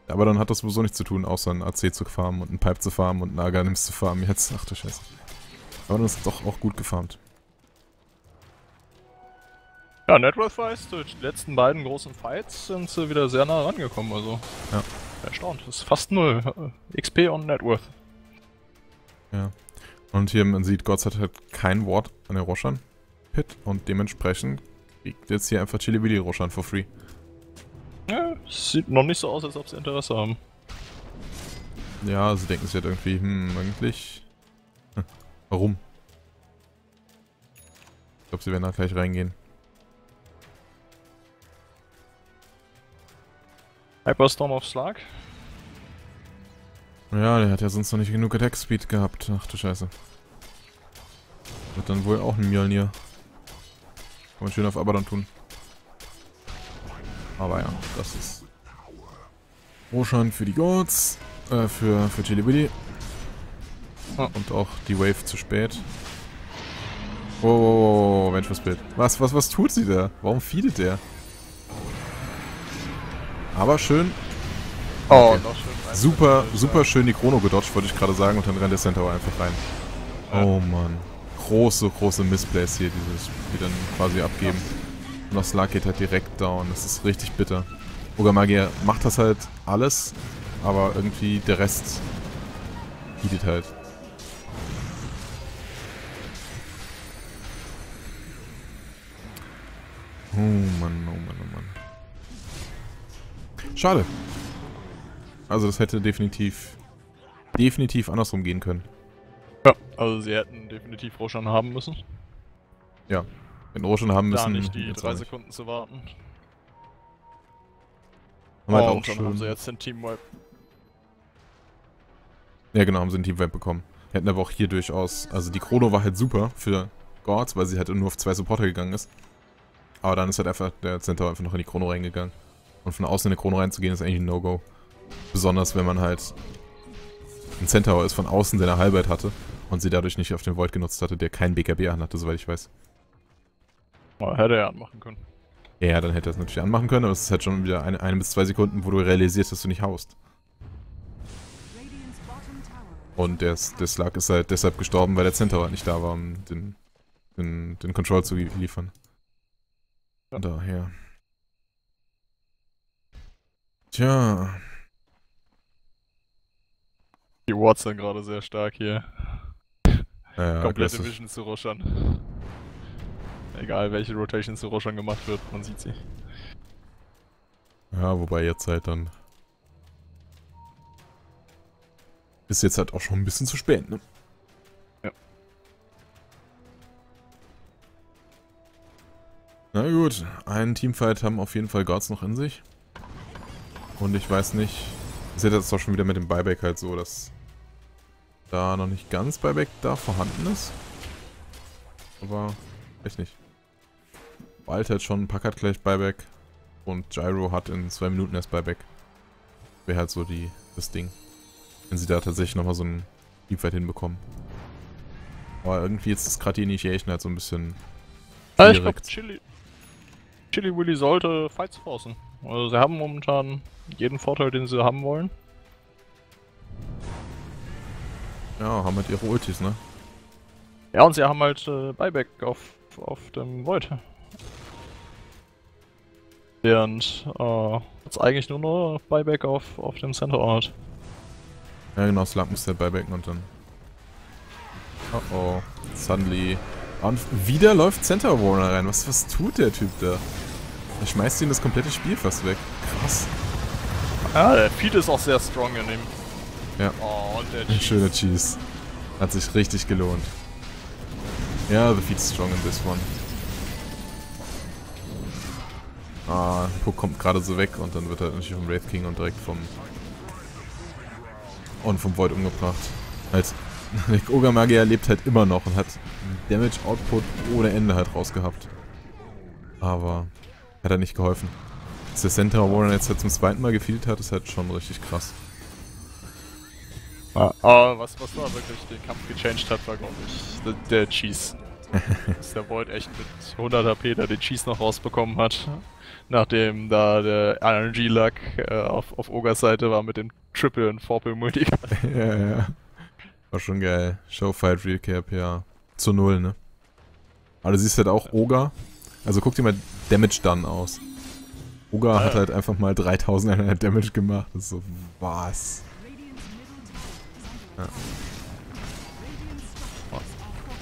Speaker 1: Aber dann hat das sowieso nichts zu tun, außer einen AC zu farmen und einen Pipe zu farmen und einen Aganims zu farmen jetzt. Ach du Scheiße. Aber dann ist doch auch gut gefarmt.
Speaker 2: Ja, Networth-wise, durch die letzten beiden großen Fights sind sie wieder sehr nah rangekommen, also.
Speaker 1: Ja.
Speaker 2: Erstaunt. Das ist fast null. äh, XP und Networth.
Speaker 1: Und hier, man sieht, Gott hat halt kein Wort an der Roshan Pit und dementsprechend kriegt jetzt hier einfach Chili Willy Roshan for free.
Speaker 2: Ja, sieht noch nicht so aus, als ob sie Interesse haben.
Speaker 1: Ja, sie denken sich halt irgendwie, hm, eigentlich... Hm, warum? Ich glaube, sie werden da gleich reingehen.
Speaker 2: Hyperstorm auf Slug?
Speaker 1: Ja, der hat ja sonst noch nicht genug Attack Speed gehabt. Ach du Scheiße. Wird dann wohl auch ein Mjolnir. Kann man schön auf Abaddon tun. Aber ja, das ist Roshan für die Gods. Äh, für, für Chili Willy. Und auch die Wave zu spät. Oh, oh, oh, Mensch, was Bild. Was, was, was tut sie da? Warum feedet der? Aber schön.
Speaker 2: Oh,
Speaker 1: Okay.
Speaker 2: schön.
Speaker 1: Super, super schön die Chrono gedodged, wollte ich gerade sagen, und dann rennt der Centaur einfach rein.
Speaker 2: Ja.
Speaker 1: Oh Mann. Große, große Missplays hier, dieses, die dann quasi abgeben. Und das Slug geht halt direkt down. Das ist richtig bitter. Oga Magier macht das halt alles, aber irgendwie der Rest bietet halt. Oh Mann, oh Mann, oh Mann. Schade. Also das hätte definitiv, definitiv andersrum gehen können.
Speaker 2: Ja, also sie hätten definitiv Roshan haben müssen.
Speaker 1: Wenn Roshan haben
Speaker 2: Da
Speaker 1: müssen.
Speaker 2: nicht die drei
Speaker 1: auch nicht.
Speaker 2: Sekunden zu warten.
Speaker 1: Haben halt
Speaker 2: Oh,
Speaker 1: auch
Speaker 2: und dann haben sie jetzt den Team Wipe.
Speaker 1: Ja, genau, haben sie einen Teamwipe bekommen. Hätten aber auch hier durchaus. Also die Chrono war halt super für Gods, weil sie halt nur auf zwei Supporter gegangen ist. Aber dann ist halt einfach der Centaur einfach noch in die Chrono reingegangen. Und von außen in die Chrono reinzugehen, ist eigentlich ein No-Go. Besonders wenn man halt ein Centaur ist von außen, der eine Halbheit hatte und sie dadurch nicht auf den Void genutzt hatte, der keinen BKB anhatte, soweit ich weiß.
Speaker 2: Oh, hätte er anmachen können.
Speaker 1: Ja, dann hätte er es natürlich anmachen können, aber es ist halt schon wieder eine, eine bis zwei Sekunden, wo du realisierst, dass du nicht haust. Und der, der Slug ist halt deshalb gestorben, weil der Centaur halt nicht da war, um den, den, den Control zu liefern.
Speaker 2: Ja.
Speaker 1: Daher. Tja.
Speaker 2: Die Wards sind gerade sehr stark hier.
Speaker 1: Ja,
Speaker 2: Komplette. Vision zu Roshan. Egal welche Rotation zu Roshan gemacht wird, man sieht sie.
Speaker 1: Ja, wobei jetzt halt dann. Ist jetzt halt auch schon ein bisschen zu spät, ne?
Speaker 2: Ja.
Speaker 1: Na gut, einen Teamfight haben auf jeden Fall Gods noch in sich. Und ich weiß nicht. Es ist jetzt doch schon wieder mit dem Buyback halt so, dass da noch nicht ganz Buyback da vorhanden ist. Aber, weiß nicht. Wild hat schon, Pack hat gleich Buyback. Und Gyro hat in zwei Minuten erst Buyback. Wäre halt so die, das Ding. Wenn sie da tatsächlich nochmal so einen Teamfight hinbekommen. Aber irgendwie jetzt ist gerade die Initiation halt so ein bisschen
Speaker 2: Ah, ich glaube,
Speaker 1: schwierig.
Speaker 2: Chili. Chili Willy sollte Fights forcen. Also sie haben momentan jeden Vorteil, den sie haben wollen.
Speaker 1: Ja, haben halt ihre Ultis, ne?
Speaker 2: Ja, und sie haben halt äh, Buyback auf, auf dem Void. Während äh, jetzt eigentlich nur noch Buyback auf, auf dem Center Ort.
Speaker 1: Ja, genau, Slug muss halt buybacken und dann. Oh oh. Suddenly. Und wieder läuft Center Warner rein. Was, was tut der Typ da? Er schmeißt ihm das komplette Spiel fast weg. Krass.
Speaker 2: Ja, der Feed ist auch sehr strong in dem.
Speaker 1: Ja.
Speaker 2: Oh, und der
Speaker 1: Ein
Speaker 2: Cheese.
Speaker 1: schöner Cheese. Hat sich richtig gelohnt. Ja, the feed's strong in this one. Ah, Puck kommt gerade so weg und dann wird er natürlich vom Wraith King und direkt vom und vom Void umgebracht. Halt, der Ogre Magier lebt halt immer noch und hat Damage Output ohne Ende halt rausgehabt. Aber hat er nicht geholfen. Dass der Centaur Warren jetzt halt zum zweiten Mal gefehlt hat, ist halt schon richtig krass.
Speaker 2: Ah, aber was, was da wirklich den Kampf gechanged hat, war glaube ich der, der Cheese. Dass der Void echt mit 100 HP da den Cheese noch rausbekommen hat. Nachdem da der RNG-Luck äh, auf, auf Ogres Seite war mit dem Triple und Vorpel Multiple.
Speaker 1: ja, ja. War schon geil. Showfight Recap, ja. Zu null, ne? Aber du siehst halt auch Oga. Also guck dir mal Damage dann aus. Oga hat halt einfach mal 3100 Damage gemacht. Das ist so, was? Ja.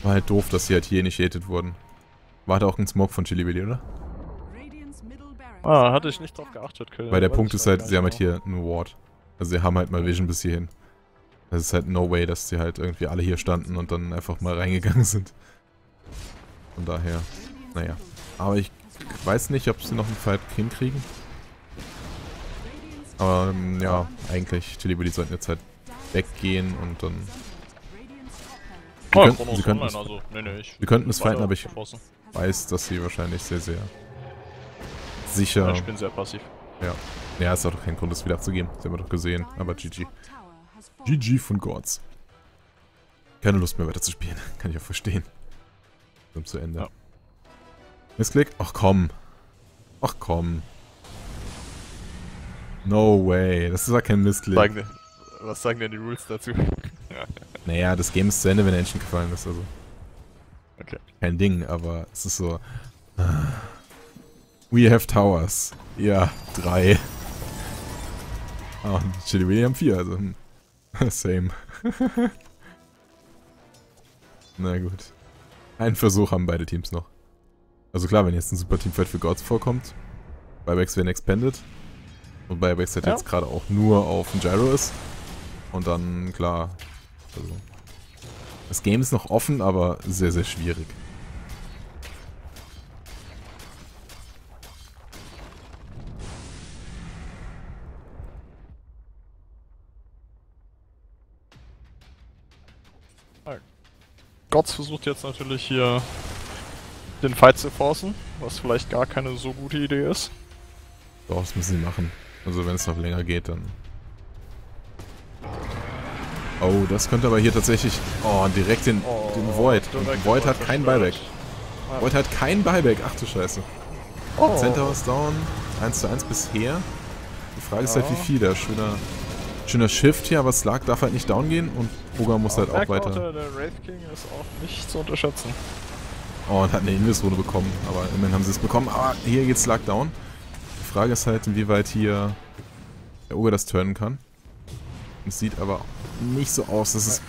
Speaker 1: War halt doof, dass sie halt hier initiated wurden. War halt auch ein Smoke von Chili Billy, oder?
Speaker 2: Ah, hatte ich nicht drauf geachtet, Kill.
Speaker 1: Weil der Punkt ist halt, sie haben halt hier einen Ward. Also sie haben halt mal Vision bis hierhin. Das ist halt no way, dass sie halt irgendwie alle hier standen und dann einfach mal reingegangen sind. Von daher, naja. Aber ich weiß nicht, ob sie noch einen Fight hinkriegen. Aber ähm, ja, eigentlich, Chili Billy sollten jetzt halt weggehen und dann... Sie
Speaker 2: Oh,
Speaker 1: könnten, sie könnten,
Speaker 2: Online,
Speaker 1: es,
Speaker 2: also, nee, nee, ich
Speaker 1: sie könnten es fighten, aber ich
Speaker 2: forcen.
Speaker 1: weiß, dass sie wahrscheinlich sehr, sehr
Speaker 2: Ja,
Speaker 1: sicher...
Speaker 2: Ich bin sehr passiv.
Speaker 1: Ja, ist auch doch kein Grund, das wieder abzugeben. Das haben wir doch gesehen. Aber GG. GG von Gods. Keine Lust mehr weiter zu spielen. Kann ich auch verstehen. Kommt zu Ende.
Speaker 2: Ja.
Speaker 1: Missklick? Ach komm. Ach komm. No way. Das ist ja kein Missklick.
Speaker 2: Sagen, denn- was sagen denn die Rules dazu?
Speaker 1: Naja, das Game ist zu Ende, wenn der Engine gefallen ist. Also
Speaker 2: Okay.
Speaker 1: kein Ding, aber es ist so... We have towers. Ja, drei. Ah, und Chili haben vier, also... hm. Same. Na gut. Einen Versuch haben beide Teams noch. Also klar, wenn jetzt ein Super Teamfight für Gods vorkommt, Buybacks werden expanded. Und Buybacks halt
Speaker 2: Ja.
Speaker 1: jetzt gerade auch nur auf dem Gyro ist. Und dann, klar, also... Das Game ist noch offen, aber sehr, sehr schwierig.
Speaker 2: Gods versucht jetzt natürlich hier den Fight zu forcen, was vielleicht gar keine so gute Idee ist.
Speaker 1: Doch, das müssen sie machen. Also wenn es noch länger geht, dann... Oh, das könnte aber hier tatsächlich... Oh, direkt den, den Void. Void hat kein
Speaker 2: zerstört.
Speaker 1: Buyback. Void hat kein Buyback. Ach du Scheiße.
Speaker 2: Oh,
Speaker 1: Center ist down. 1 zu 1 bisher. Die Frage ist halt, wie viele. Schöner, schöner Shift hier, aber Slark darf halt nicht down gehen und Boga muss halt auch weiter...
Speaker 2: Der, der Wraith King ist auch nicht zu unterschätzen.
Speaker 1: Oh, und hat eine Invis-Runde bekommen. Aber immerhin haben sie es bekommen. Aber hier geht Slark down. Die Frage ist halt, inwieweit hier der Ogre das turnen kann. Es sieht aber nicht so aus, dass es...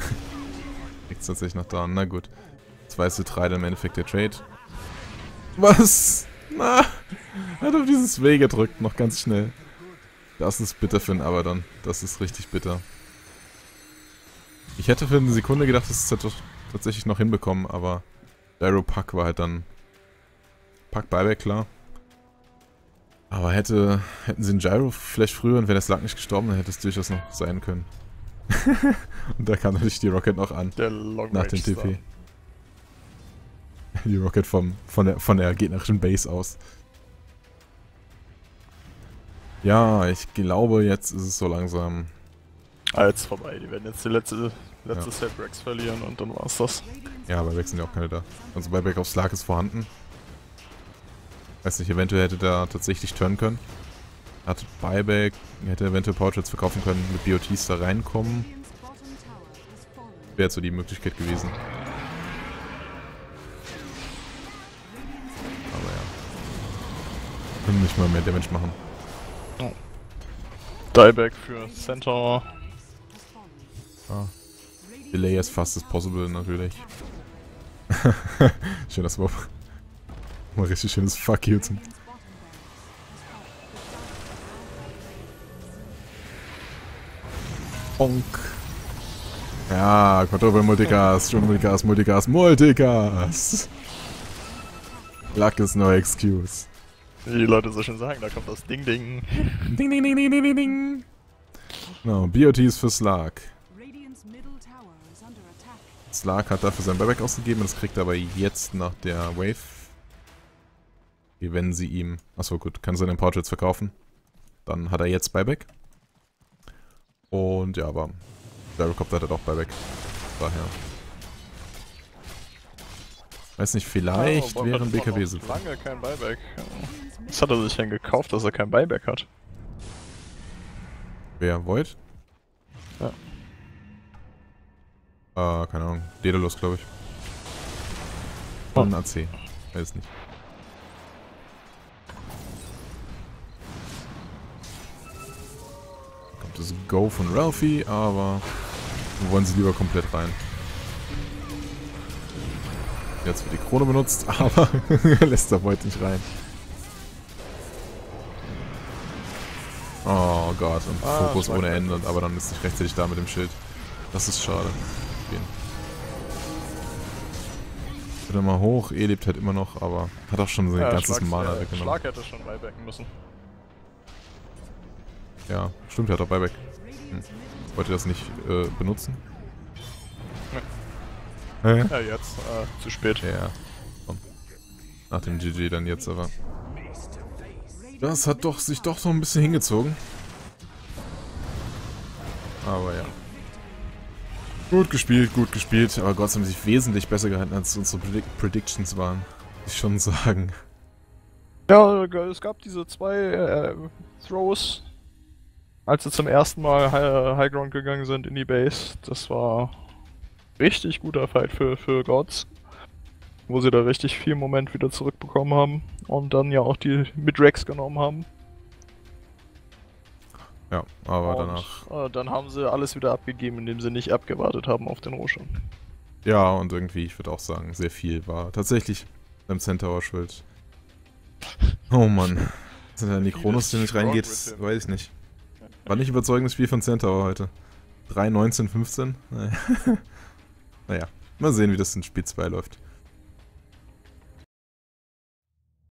Speaker 1: Liegt tatsächlich noch da. Na gut. Das weiße 3 dann im Endeffekt der Trade. Was? Na, hat auf dieses W gedrückt, noch ganz schnell. Das ist bitter für den Abaddon. Das ist richtig bitter. Ich hätte für eine Sekunde gedacht, dass es das tatsächlich noch hinbekommen, aber Gyro Puck war halt dann Puck Buyback, klar. Aber hätte, hätten sie einen Gyro vielleicht früher und wäre der Slug nicht gestorben, dann hätte es durchaus noch sein können. und da kam natürlich die Rocket noch an, nach dem TP. Die Rocket vom, von, der, von der gegnerischen Base aus. Ja, ich glaube, jetzt ist es so langsam.
Speaker 2: Ah, jetzt vorbei. Die werden jetzt die letzte, letzte
Speaker 1: Ja.
Speaker 2: Set Rex verlieren und dann war's das.
Speaker 1: Ja, bei Back sind ja auch keine da. Also Buyback auf Slark ist vorhanden. Weiß nicht, eventuell hätte der tatsächlich turnen können. Hat Buyback, hätte eventuell Portraits verkaufen können, mit BOTs da reinkommen. Wäre so die Möglichkeit gewesen. Aber ja. Können nicht mal mehr Damage machen.
Speaker 2: Dieback für Centaur.
Speaker 1: Ah. Delay as fast as possible natürlich. Schönes Wurf. Mal richtig schönes Fuck you zum. Bonk. Ja, Quadruple Multicast, schon Multicast, Multicast, Multicast. Luck is no excuse.
Speaker 2: Wie die Leute so schön sagen, da kommt das Ding Ding.
Speaker 1: Ding, ding, ding, ding, ding, ding, ding. No, BOTs für Slark. Slark hat dafür sein Buyback ausgegeben, das kriegt er aber jetzt nach der Wave. Okay, Wenn sie ihm... Achso, gut, kann seine Portraits verkaufen. Dann hat er jetzt Buyback. Und ja, aber Gyrocopter hat auch Buyback. Daher. Weiß nicht, vielleicht
Speaker 2: Oh,
Speaker 1: wären
Speaker 2: noch
Speaker 1: so.
Speaker 2: Lange kein Buyback. Was hat er sich denn gekauft, dass er kein Buyback hat?
Speaker 1: Wer? Void?
Speaker 2: Ja.
Speaker 1: Äh, keine Ahnung. Daedalus, glaube ich.
Speaker 2: Oh.
Speaker 1: Und AC. Weiß nicht. Kommt das Go von Ralphie, aber wollen sie lieber komplett rein. Jetzt wird die Krone benutzt, aber Lester wollte nicht rein. Oh Gott, und
Speaker 2: Ah,
Speaker 1: Fokus ohne. Ende, aber dann ist nicht rechtzeitig da mit dem Schild. Das ist schade. Gehen. Wieder mal hoch, E lebt halt immer noch, aber hat auch schon sein
Speaker 2: Ja,
Speaker 1: ganzes
Speaker 2: Schlag-
Speaker 1: Mana
Speaker 2: äh,
Speaker 1: weggenommen.
Speaker 2: Schlag hätte schon buybacken müssen.
Speaker 1: Ja, stimmt, er hat auch Buyback. Hm. Wollte das nicht äh, benutzen? Hä?
Speaker 2: Ja, jetzt. Äh, zu spät.
Speaker 1: Ja. Komm. Nach dem GG dann jetzt aber. Das hat doch sich doch so ein bisschen hingezogen. Aber ja. Gut gespielt, gut gespielt, aber Gott haben sich wesentlich besser gehalten, als unsere Predic Predictions waren. Muss ich schon sagen.
Speaker 2: Ja, es gab diese zwei äh, Throws, als sie zum ersten Mal High, High Ground gegangen sind in die Base. Das war richtig guter Fight für, für Gods. Wo sie da richtig viel Moment wieder zurückbekommen haben und dann ja auch die mit Rex genommen haben.
Speaker 1: Ja, aber
Speaker 2: und,
Speaker 1: danach.
Speaker 2: Äh, dann haben sie alles wieder abgegeben, indem sie nicht abgewartet haben auf den Roshan.
Speaker 1: Ja, und irgendwie, ich würde auch sagen, sehr viel war tatsächlich beim Centaur schuld. Oh Mann. Sind da in die Kronos, die nicht reingeht, weiß ich nicht. War nicht überzeugendes Spiel von Centaur heute. 3, 19, 15? Naja. naja, mal sehen, wie das in Spiel 2 läuft.